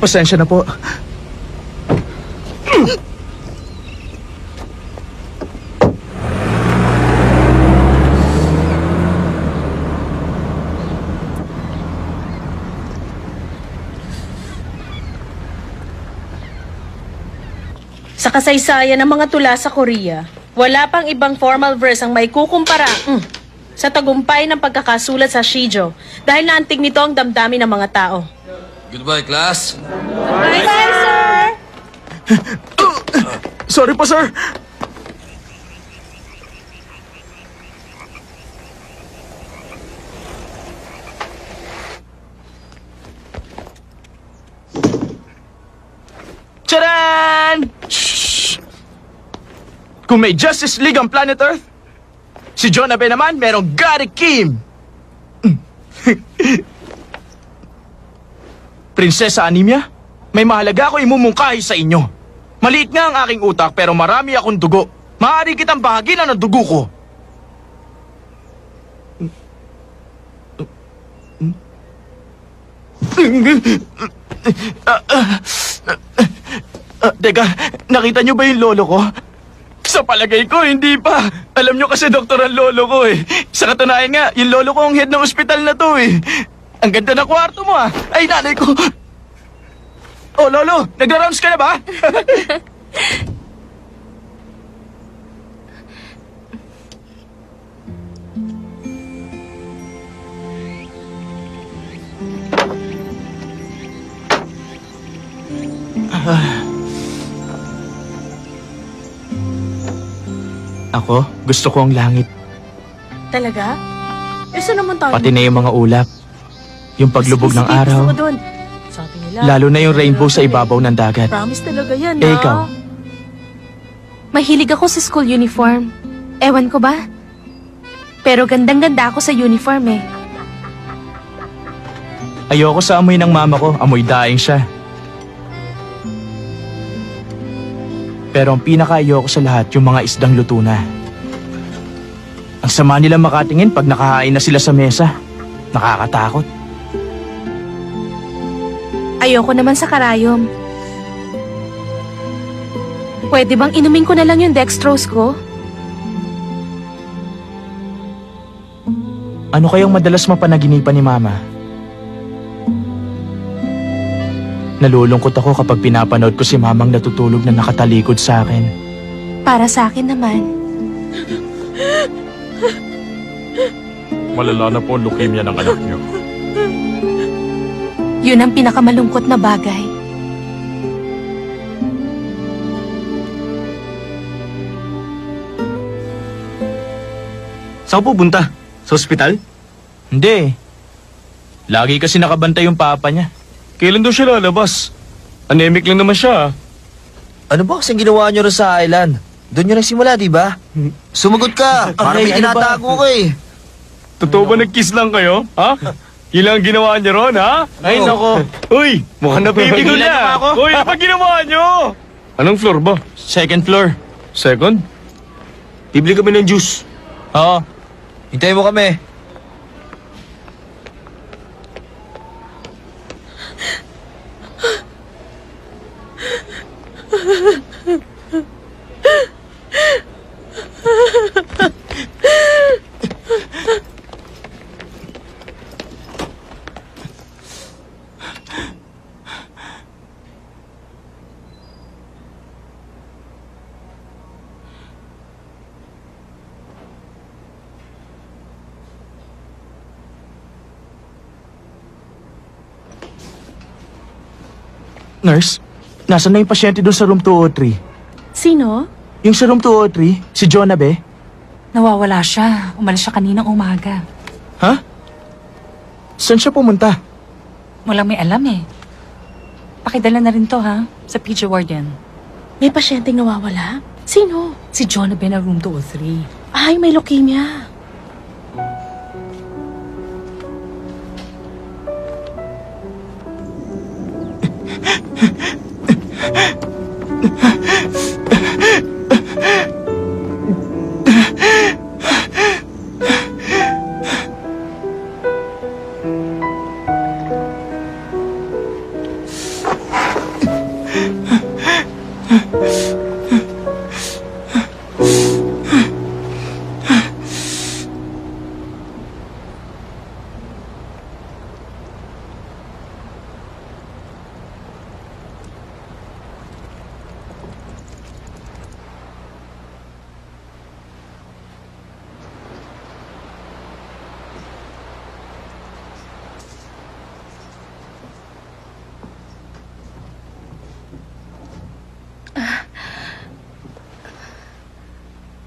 Pasensya na po. Sa kasaysayan ng mga tula sa Korea, wala pang ibang formal verse ang may kukumpara mm, sa tagumpay ng pagkakasulat sa Shijo dahil naantig nito ang damdamin ng mga tao. Goodbye, class. Bye, sir! Sorry po, sir. Charan! Shh! Kung may Justice League ang Planet Earth, si John Abe naman merong Gary Kim. Prinsesa Anemia, may mahalaga ako imumungkahi sa inyo. Maliit nga ang aking utak pero marami akong dugo. Maaari kitang bahaginan ng dugo ko. Teka, nakita niyo ba yung lolo ko? Sa palagay ko, hindi pa. Alam niyo kasi doktor ang lolo ko eh. Sa katunayan nga, yung lolo ko ang head ng ospital na to eh. Ang ganda ng kwarto mo ah. Ay, nanay ko. Oh, lolo, nagra-rounds ka na ba? Ako, gusto ko ang langit. Talaga? Eh, saan naman tayo? Pati na yung mga ulap. Yung paglubog ng araw. Sabi nila. Lalo na yung rainbow sa ibabaw ng dagat. Promise talaga yan, Eh, ikaw? Mahilig ako sa school uniform. Ewan ko ba? Pero gandang-ganda ako sa uniform eh. Ayoko sa amoy ng mama ko, amoy daing siya. Pero ang pinaka-ayoko sa lahat, yung mga isdang luto na. Ang sama nila makatingin pag nakahain na sila sa mesa. Nakakatakot. Ayoko naman sa karayom. Pwede bang inumin ko na lang yung dextrose ko? Ano kayang madalas mapanaginipan ni mama? Nalulungkot ako kapag pinapanood ko si mamang natutulog na nakatalikod sa akin. Para sa akin naman. Malala na po ang leukemia ng anak niyo. Yun ang pinakamalungkot na bagay. Saan ka pupunta? Sa ospital? Hindi. Lagi kasi nakabantay yung papa niya. Kailan daw siya lalabas? Anemic lang naman siya. ah. Ano ba kasing ginawa nyo rin sa island? Doon nyo nagsimula, di ba? Sumagot ka! Parang may Ay, ano tinatago ka eh. Totoo ba nag-kiss lang kayo? Ha? Yun lang ang ginawa niyo ron, ha? Ay, nako. Uy! Mukhang napipigil Tigilan niyo na. ako. Uy, ano ba ginawa niyo? Anong floor ba? Second floor. Second? Bibili kami ng juice. Oo. Hintayin mo kami. Nurse, nasan na yung pasyente doon sa room 203? Sino? Yung sa room 203, si Jonah be? Nawawala siya. Umalis siya kaninang umaga. Ha? Saan siya pumunta? Walang may alam eh. Pakidala na rin to ha, sa PG Warden. May pasyenteng nawawala? Sino? Si John na na room 203. Ay, may leukemia.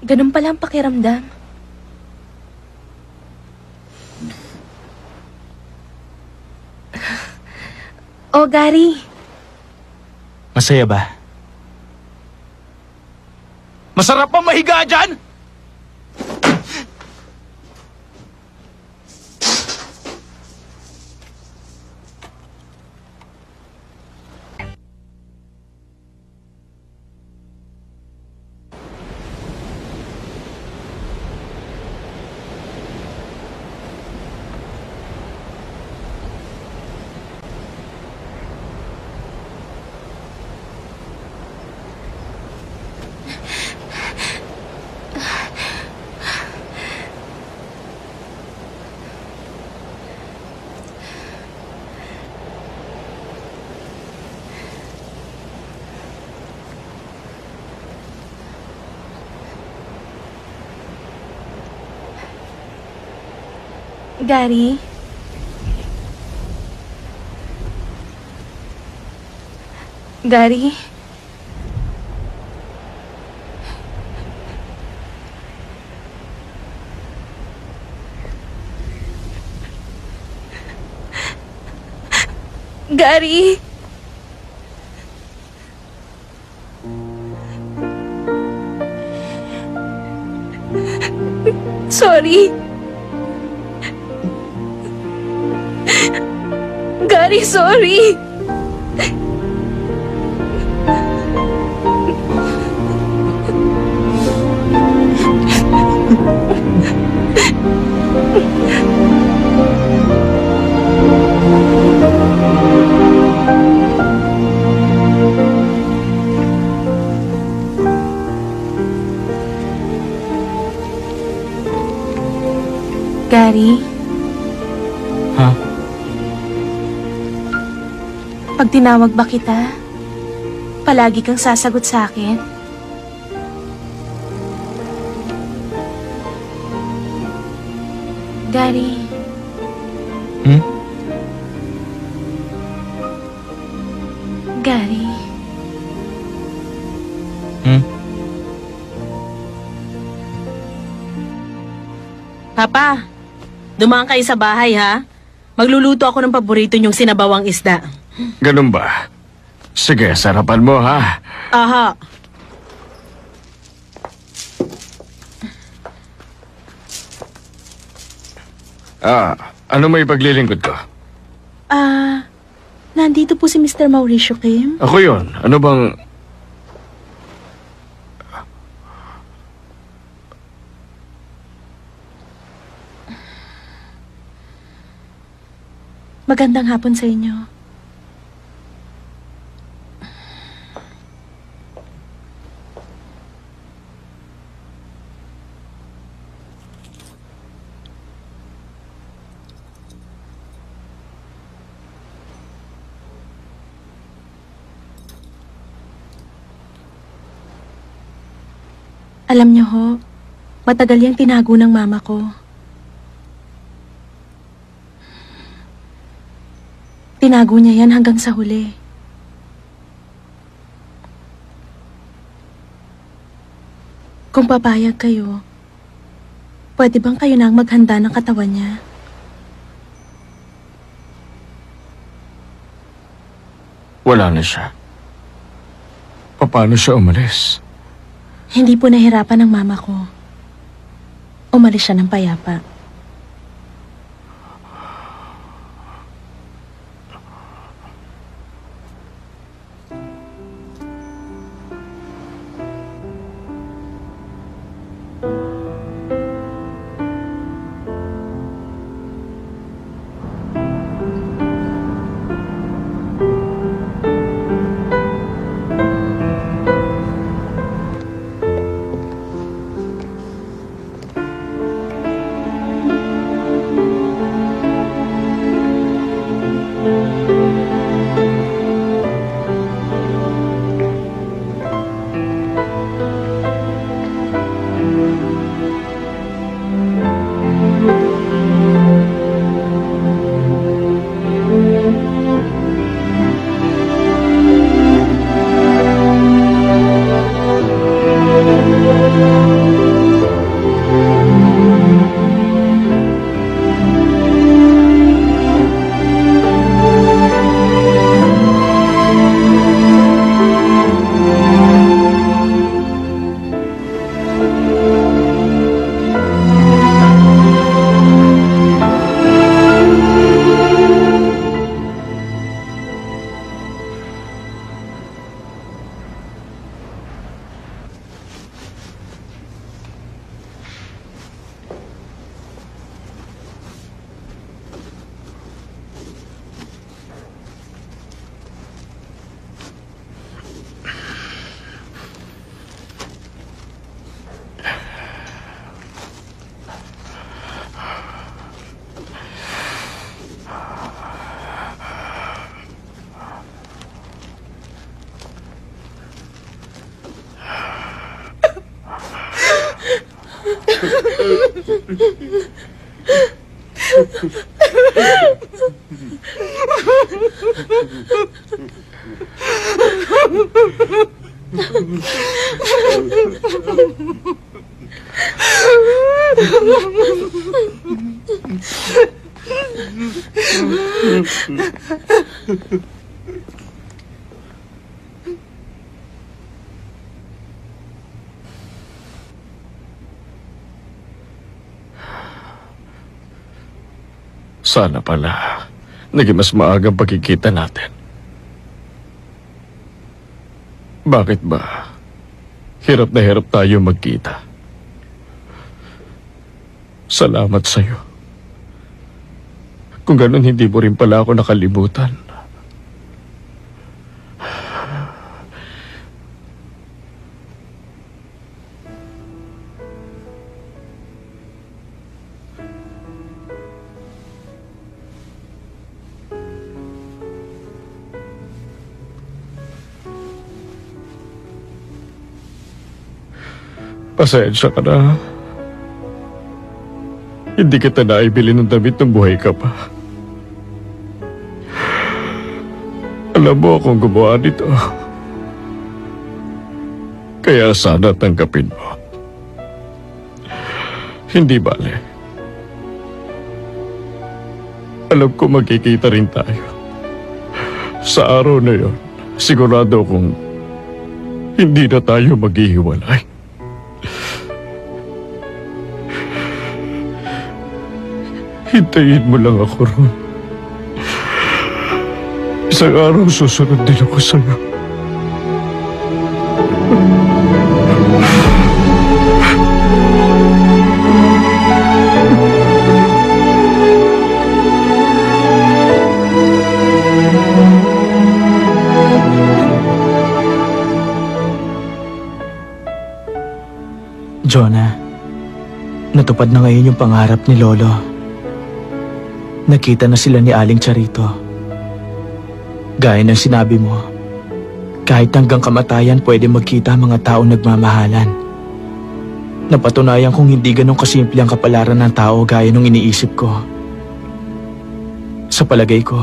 Ganun pala ang pakiramdam. Oh, Gary. Masaya ba? Masarap pa mahiga dyan? Gary? Gary? Gary? Sorry. Gary, sorry. Gary? Pag tinawag ba kita, palagi kang sasagot sa akin? Gary? Hmm? Gary? Hmm? Papa, dumaan kayo sa bahay ha. Magluluto ako ng paborito niyong sinabawang isda. Ganun ba? Sige, sarapan mo ha. Aha. Ah, ano may paglilingkod ko? Ah, nandito po si Mr. Mauricio Kim. Ako yon. Ano bang... Magandang hapon sa inyo. Alam niyo ho, matagal yung tinago ng mama ko. Tinago niya yan hanggang sa huli. Kung papayag kayo, pwede bang kayo na ang maghanda ng katawan niya? Wala na siya. Paano siya umalis? Hindi po nahirapan ng mama ko. Umalis siya ng payapa. Pala, naging mas maagang pagkikita natin. Bakit ba? Hirap na hirap tayo magkita. Salamat sa'yo. Kung ganun, hindi mo rin pala ako nakalimutan. Pasensya ka na. Hindi kita naibili ng damit ng buhay ka pa. Alam mo akong gumawa nito. Kaya sana tanggapin mo. Hindi bale. Alam ko magkikita rin tayo. Sa araw na yon, sigurado kong hindi na tayo maghihiwalay. Hintayin mo lang ako ron. Isang araw susunod din ako sa'yo. Jonah, natupad na ngayon yung pangarap ni Lolo. Nakita na sila ni Aling Charito. Gaya ng sinabi mo, kahit hanggang kamatayan pwede magkita mga tao nagmamahalan. Napatunayan kong hindi ganun kasimple ang kapalaran ng tao gaya nung iniisip ko. Sa palagay ko,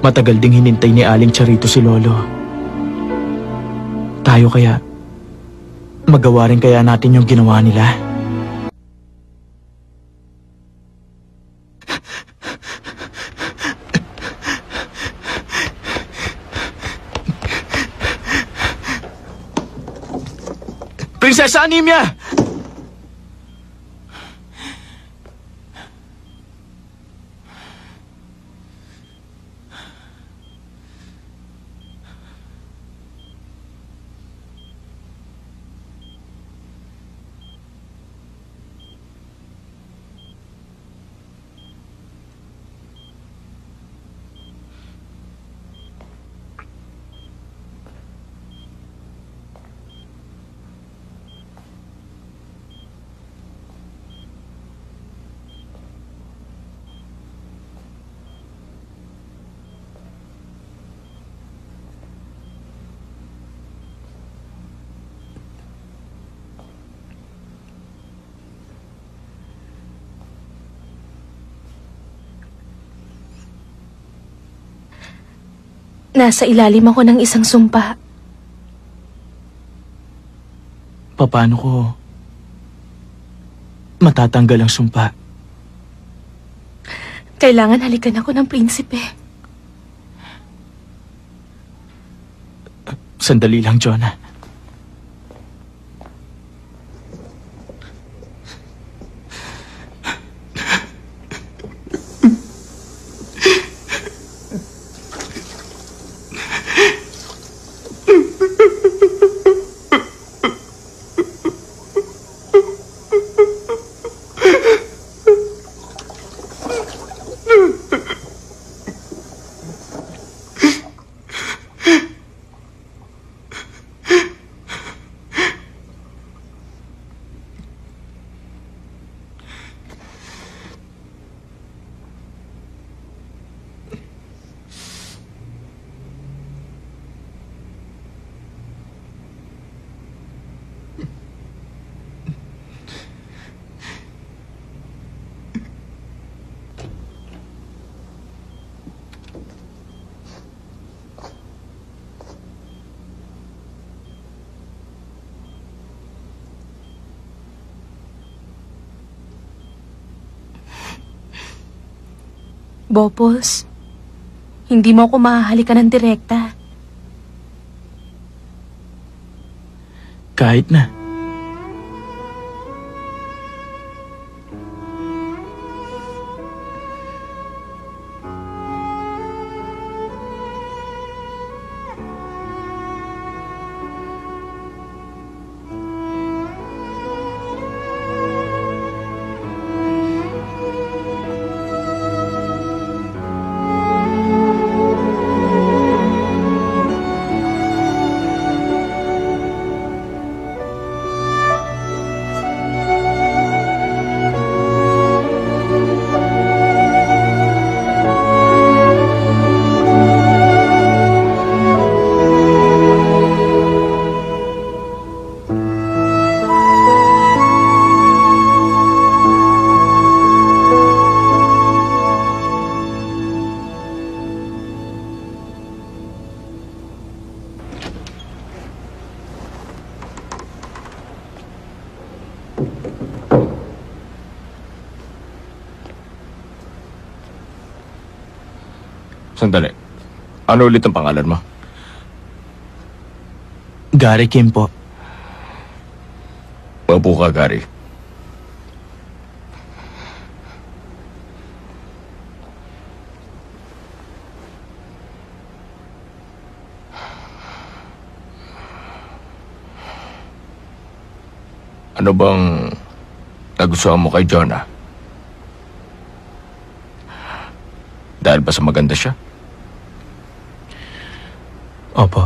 matagal ding hinintay ni Aling Charito si Lolo. Tayo kaya, magawa rin kaya natin yung ginawa nila? Prinsesa Anemia! Nasa ilalim ako ng isang sumpa. Paano ko matatanggal ang sumpa? Kailangan halikan ako ng prinsipe. Sandali lang, Jonah. Bopos, hindi mo ako mahahalikan ng direkta. Kahit na. Ano ulit ang pangalan mo? Gary Kim po. Mabu ka, Gary. Ano bang nagustuhan mo kay Jonah? Dahil ba sa maganda siya? Opo.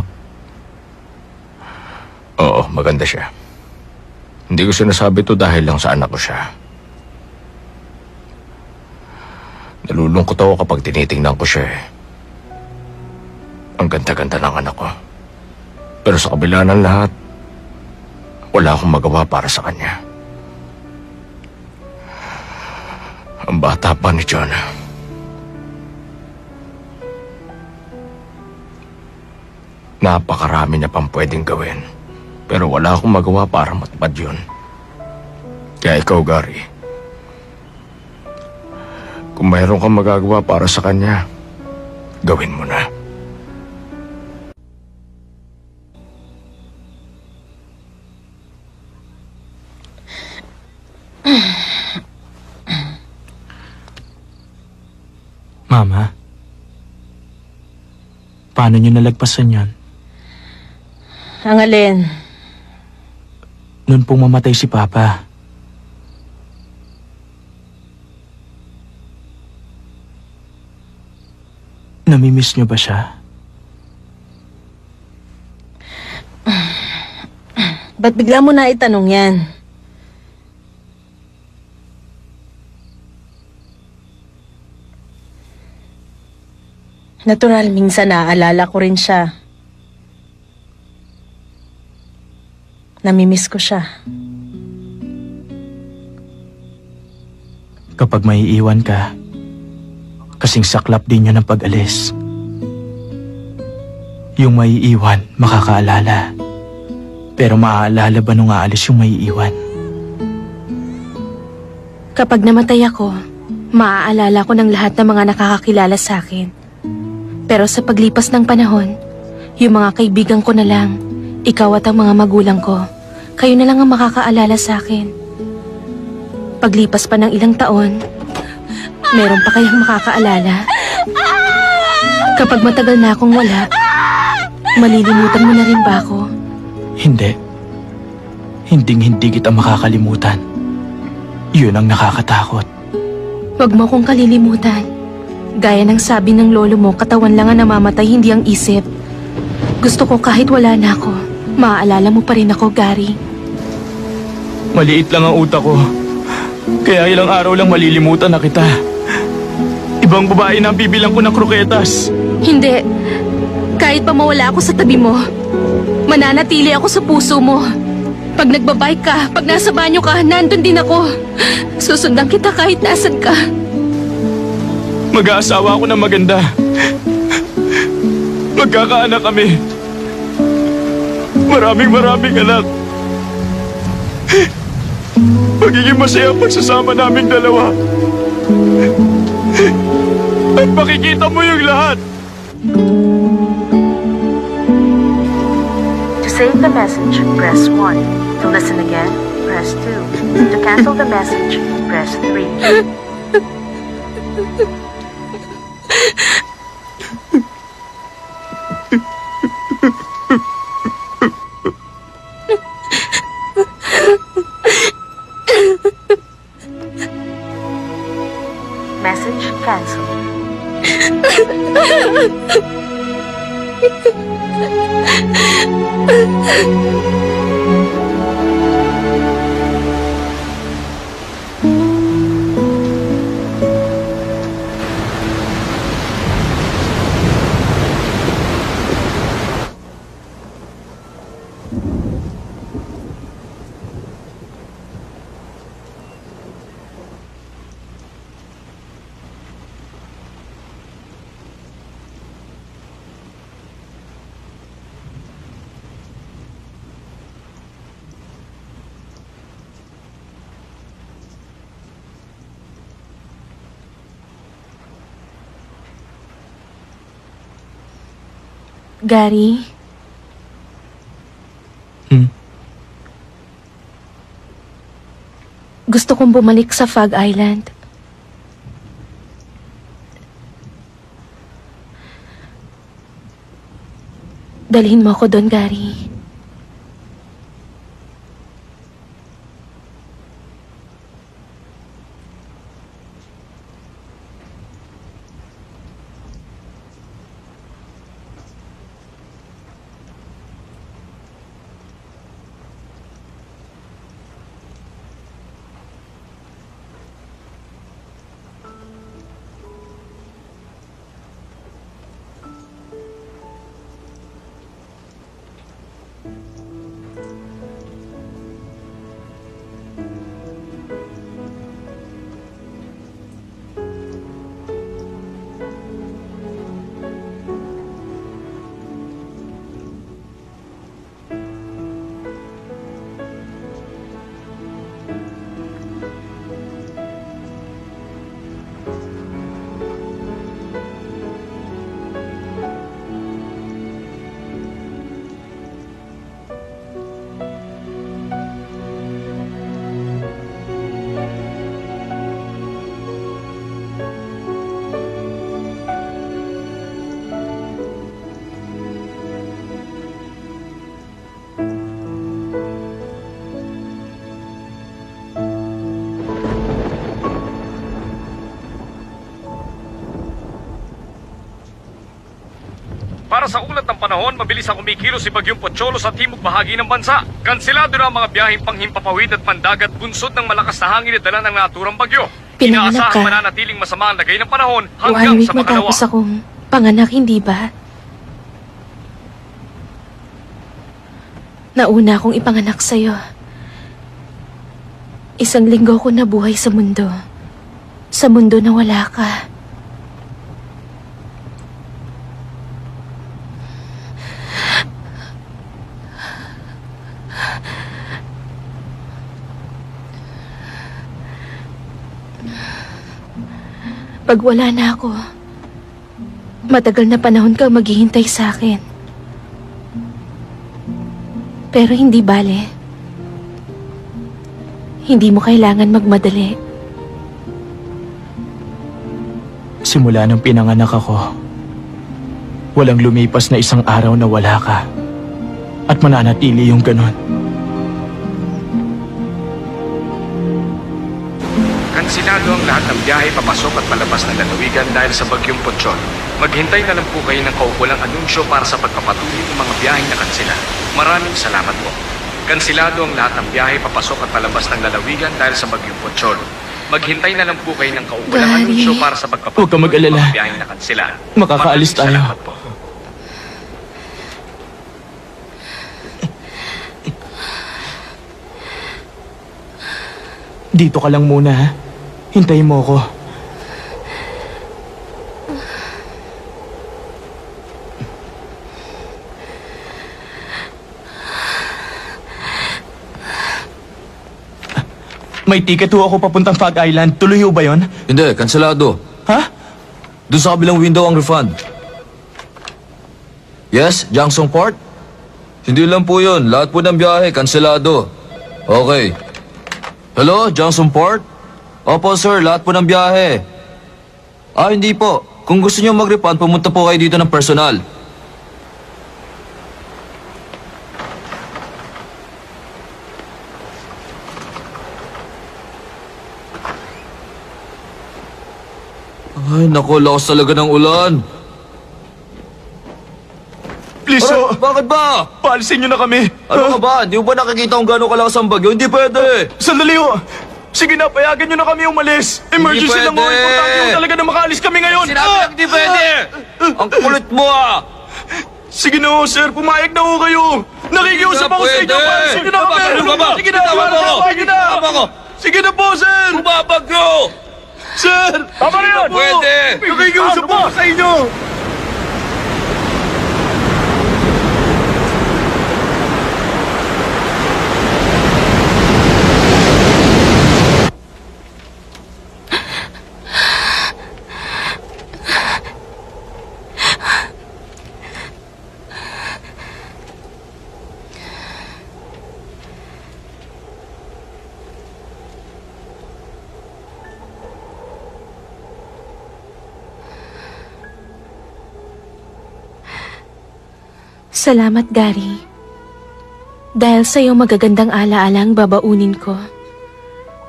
Oo, maganda siya. Hindi ko sinasabi to dahil lang sa anak ko siya. Nalulungkot ako kapag tinitingnan ko siya eh. Ang ganda-ganda ng anak ko. Pero sa kabila ng lahat, wala akong magawa para sa kanya. Ang bata pa ni John. Napakarami niya pang pwedeng gawin. Pero wala akong magawa para matupad yun. Kaya ikaw, Gary. Kung mayroon kang magagawa para sa kanya, gawin mo na. Mama, paano niyo nalagpasan yan? Ang alin? Noon pong mamatay si Papa. Namimiss niyo ba siya? Ba't bigla mo na itanong yan? Natural, minsan naaalala ko rin siya. Namimiss ko siya. Kapag maiiwan ka, kasing saklap din yun ng pag-alis. Yung maiiwan, makakaalala. Pero maaalala ba nung aalis yung maiiwan? Kapag namatay ako, maaalala ko ng lahat ng mga nakakakilala sa akin. Pero sa paglipas ng panahon, yung mga kaibigan ko na lang, ikaw at ang mga magulang ko, kayo na lang ang makakaalala sa akin. Paglipas pa ng ilang taon, meron pa kayang makakaalala. Kapag matagal na akong wala, malilimutan mo na rin ba ako? Hindi. Hinding hindi kita makakalimutan. Yun ang nakakatakot. Huwag mo akong kalilimutan. Gaya ng sabi ng lolo mo, katawan lang ang namamatay, hindi ang isip. Gusto ko kahit wala na ako, maaalala mo pa rin ako, Gary. Maliit lang ang utak ko. Kaya ilang araw lang malilimutan na kita. Ibang babae na ang bibilang ko ng kroketas. Hindi. Kahit pa mawala ako sa tabi mo, mananatili ako sa puso mo. Pag nagbabike ka, pag nasa banyo ka, nandun din ako. Susundan kita kahit nasan ka. Mag-aasawa ako ng maganda. Magkakaanak kami. Maraming maraming anak. Magiging masaya ang pagsasama naming dalawa. At makikita mo yung lahat. To save the message, press 1. To listen again, press 2. To cancel the message, press 3. Gary? Hmm? Gusto kong bumalik sa Fog Island. Dalhin mo ako doon, Gary. Para sa ulat ng panahon, mabilis ang kumikilos si Bagyong Pocholo sa timog bahagi ng bansa. Kansilado na ang mga biyaheng panghimpapawid at pandagat bunsod ng malakas na hangin na dala ng naturang bagyo. Pinanganak ka. mananatiling masama ang lagay ng panahon hanggang sa makalawa. matapos akong panganak, hindi ba? Nauna akong ipanganak sa'yo. Isang linggo ko nabuhay sa mundo. Sa mundo na wala ka. Pag wala na ako, matagal na panahon kang maghihintay sa akin. Pero hindi bale. Hindi mo kailangan magmadali. Simula nung pinanganak ako, walang lumipas na isang araw na wala ka. At mananatili yung ganon. Biyahe papasok at palabas ng lalawigan dahil sa bagyong Pochon. Maghintay na lang po kayo ng kaukulang anunsyo para sa pagpapatuloy ng mga biyaheng nakansila. Maraming salamat po. Kansilado ang lahat ng biyahe papasok at palabas ng lalawigan dahil sa bagyong Pochon. Maghintay na lang po kayo ng kaukulang Gary. anunsyo para sa pagpapatuloy ng mga biyaheng nakansila. Makakaalis Maraming tayo. salamat po. Dito ka lang muna, ha? Hintayin mo ako. May ticket ho ako papuntang Fog Island. Tuloy ho ba yon? Hindi, kanselado. Ha? Doon sa kabilang window ang refund. Yes, Jangsong Port? Hindi lang po yun. Lahat po ng biyahe, kanselado. Okay. Hello, Jangsong Port? Opo, sir. Lahat po ng biyahe. Ah, hindi po. Kung gusto niyo mag-refund, pumunta po kayo dito ng personal. Ay, naku, lakas talaga ng ulan. Please, Aray, oh, bakit ba? paalisin niyo na kami. Ano ka ba? Di mo ba nakikita kung gano'ng kalakas ang bagyo? Hindi pwede! Sandali ho. Sige na, payagan niyo na kami umalis. Emergency lang pwede. Importante talaga na makaalis kami ngayon. Sinabi Ah! lang hindi pwede! Ang kulit mo ah! Sige na ho, sir. Pumayag na ho kayo. Nakikiusap ako sa inyo. Paalisin niyo na ba? Sige na, mo. Sige na. Sige na po, sir. Bumabagyo! Sir. Tama na yun. Pwede. Nakikiusap ako sa inyo. Salamat, Gary. Dahil sa iyo magagandang alaala ang babaunin ko.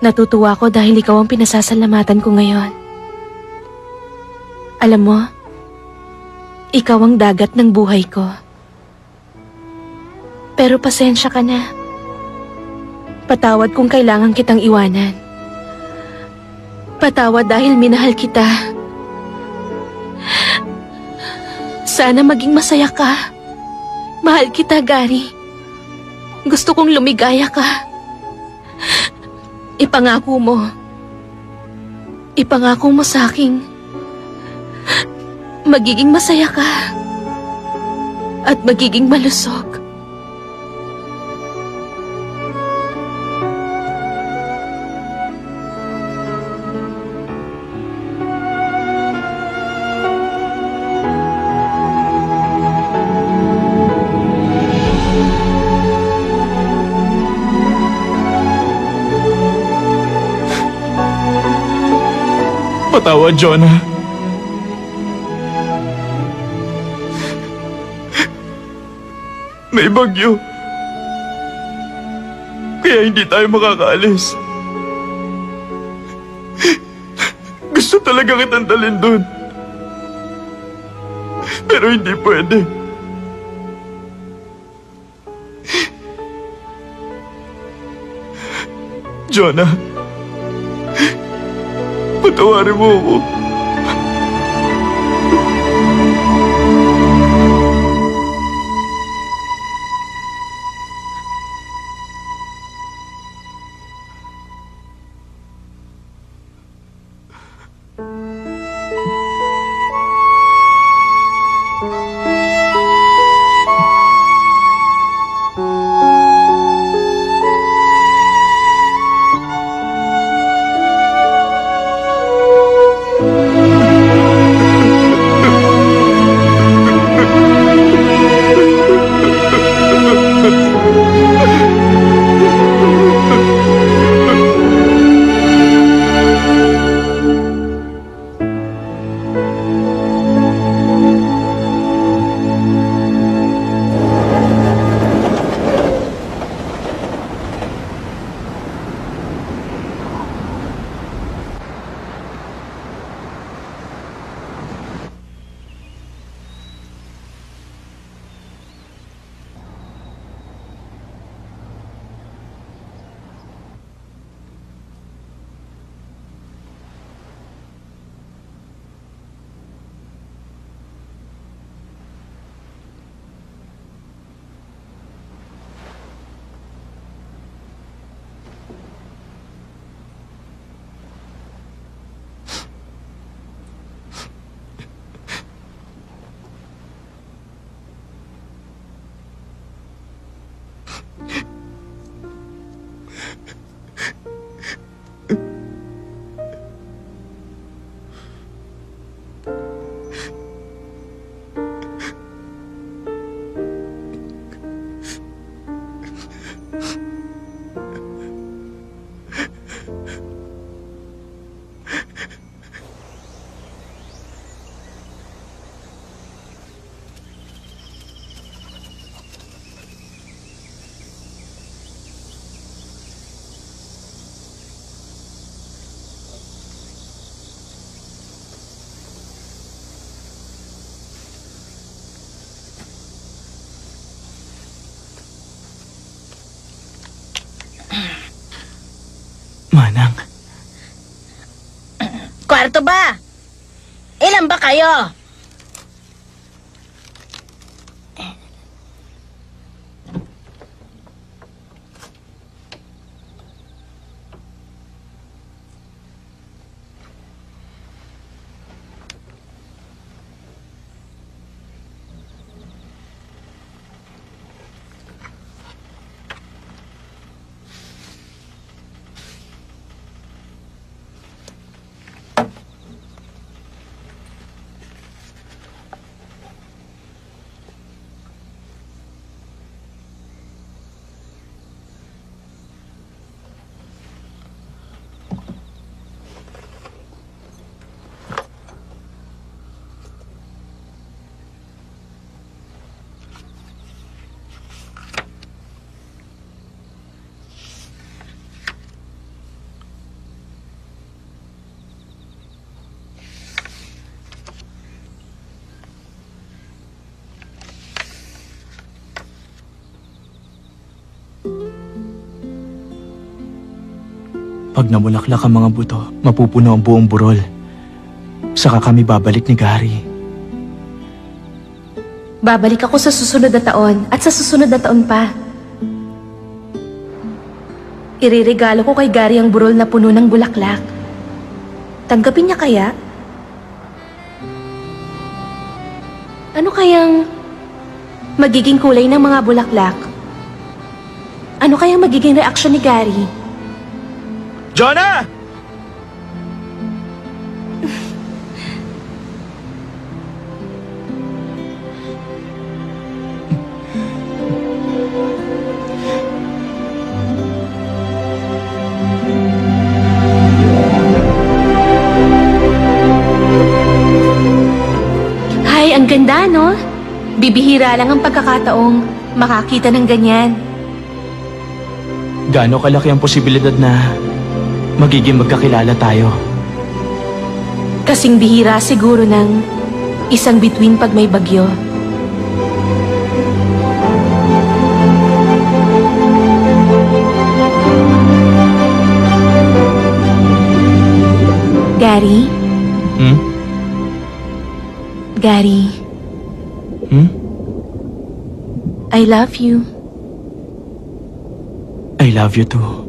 Natutuwa ko dahil ikaw ang pinasasalamatan ko ngayon. Alam mo, ikaw ang dagat ng buhay ko. Pero pasensya ka na. Patawad kung kailangan kitang iwanan. Patawad dahil minahal kita. Sana maging masaya ka. Mahal kita, Gary. Gusto kong lumigaya ka. Ipangako mo. Ipangako mo sa akin. Magiging masaya ka. At magiging malusog. Patawad, Jonah. May bagyo. Kaya hindi tayo makakaalis. Gusto talaga kitang dalhin doon. Pero hindi pwede. Jonah, patawarin mo ako. Ba? Ilan ba kayo? Pag namulaklak ang mga buto, mapupuno ang buong burol. Saka kami babalik ni Gary. Babalik ako sa susunod na taon at sa susunod na taon pa. Iririgalo ko kay Gary ang burol na puno ng bulaklak. Tanggapin niya kaya? Ano kayang magiging kulay ng mga bulaklak? Ano kayang magiging reaksyon ni Gary? Jonah! Hay, ang ganda, no? Bibihira lang ang pagkakataong makakita ng ganyan. Gaano kalaki ang posibilidad na magiging magkakilala tayo? Kasing bihira siguro ng isang bituin pag may bagyo. Gary? Hmm? Gary, Hmm? I love you. I love you too.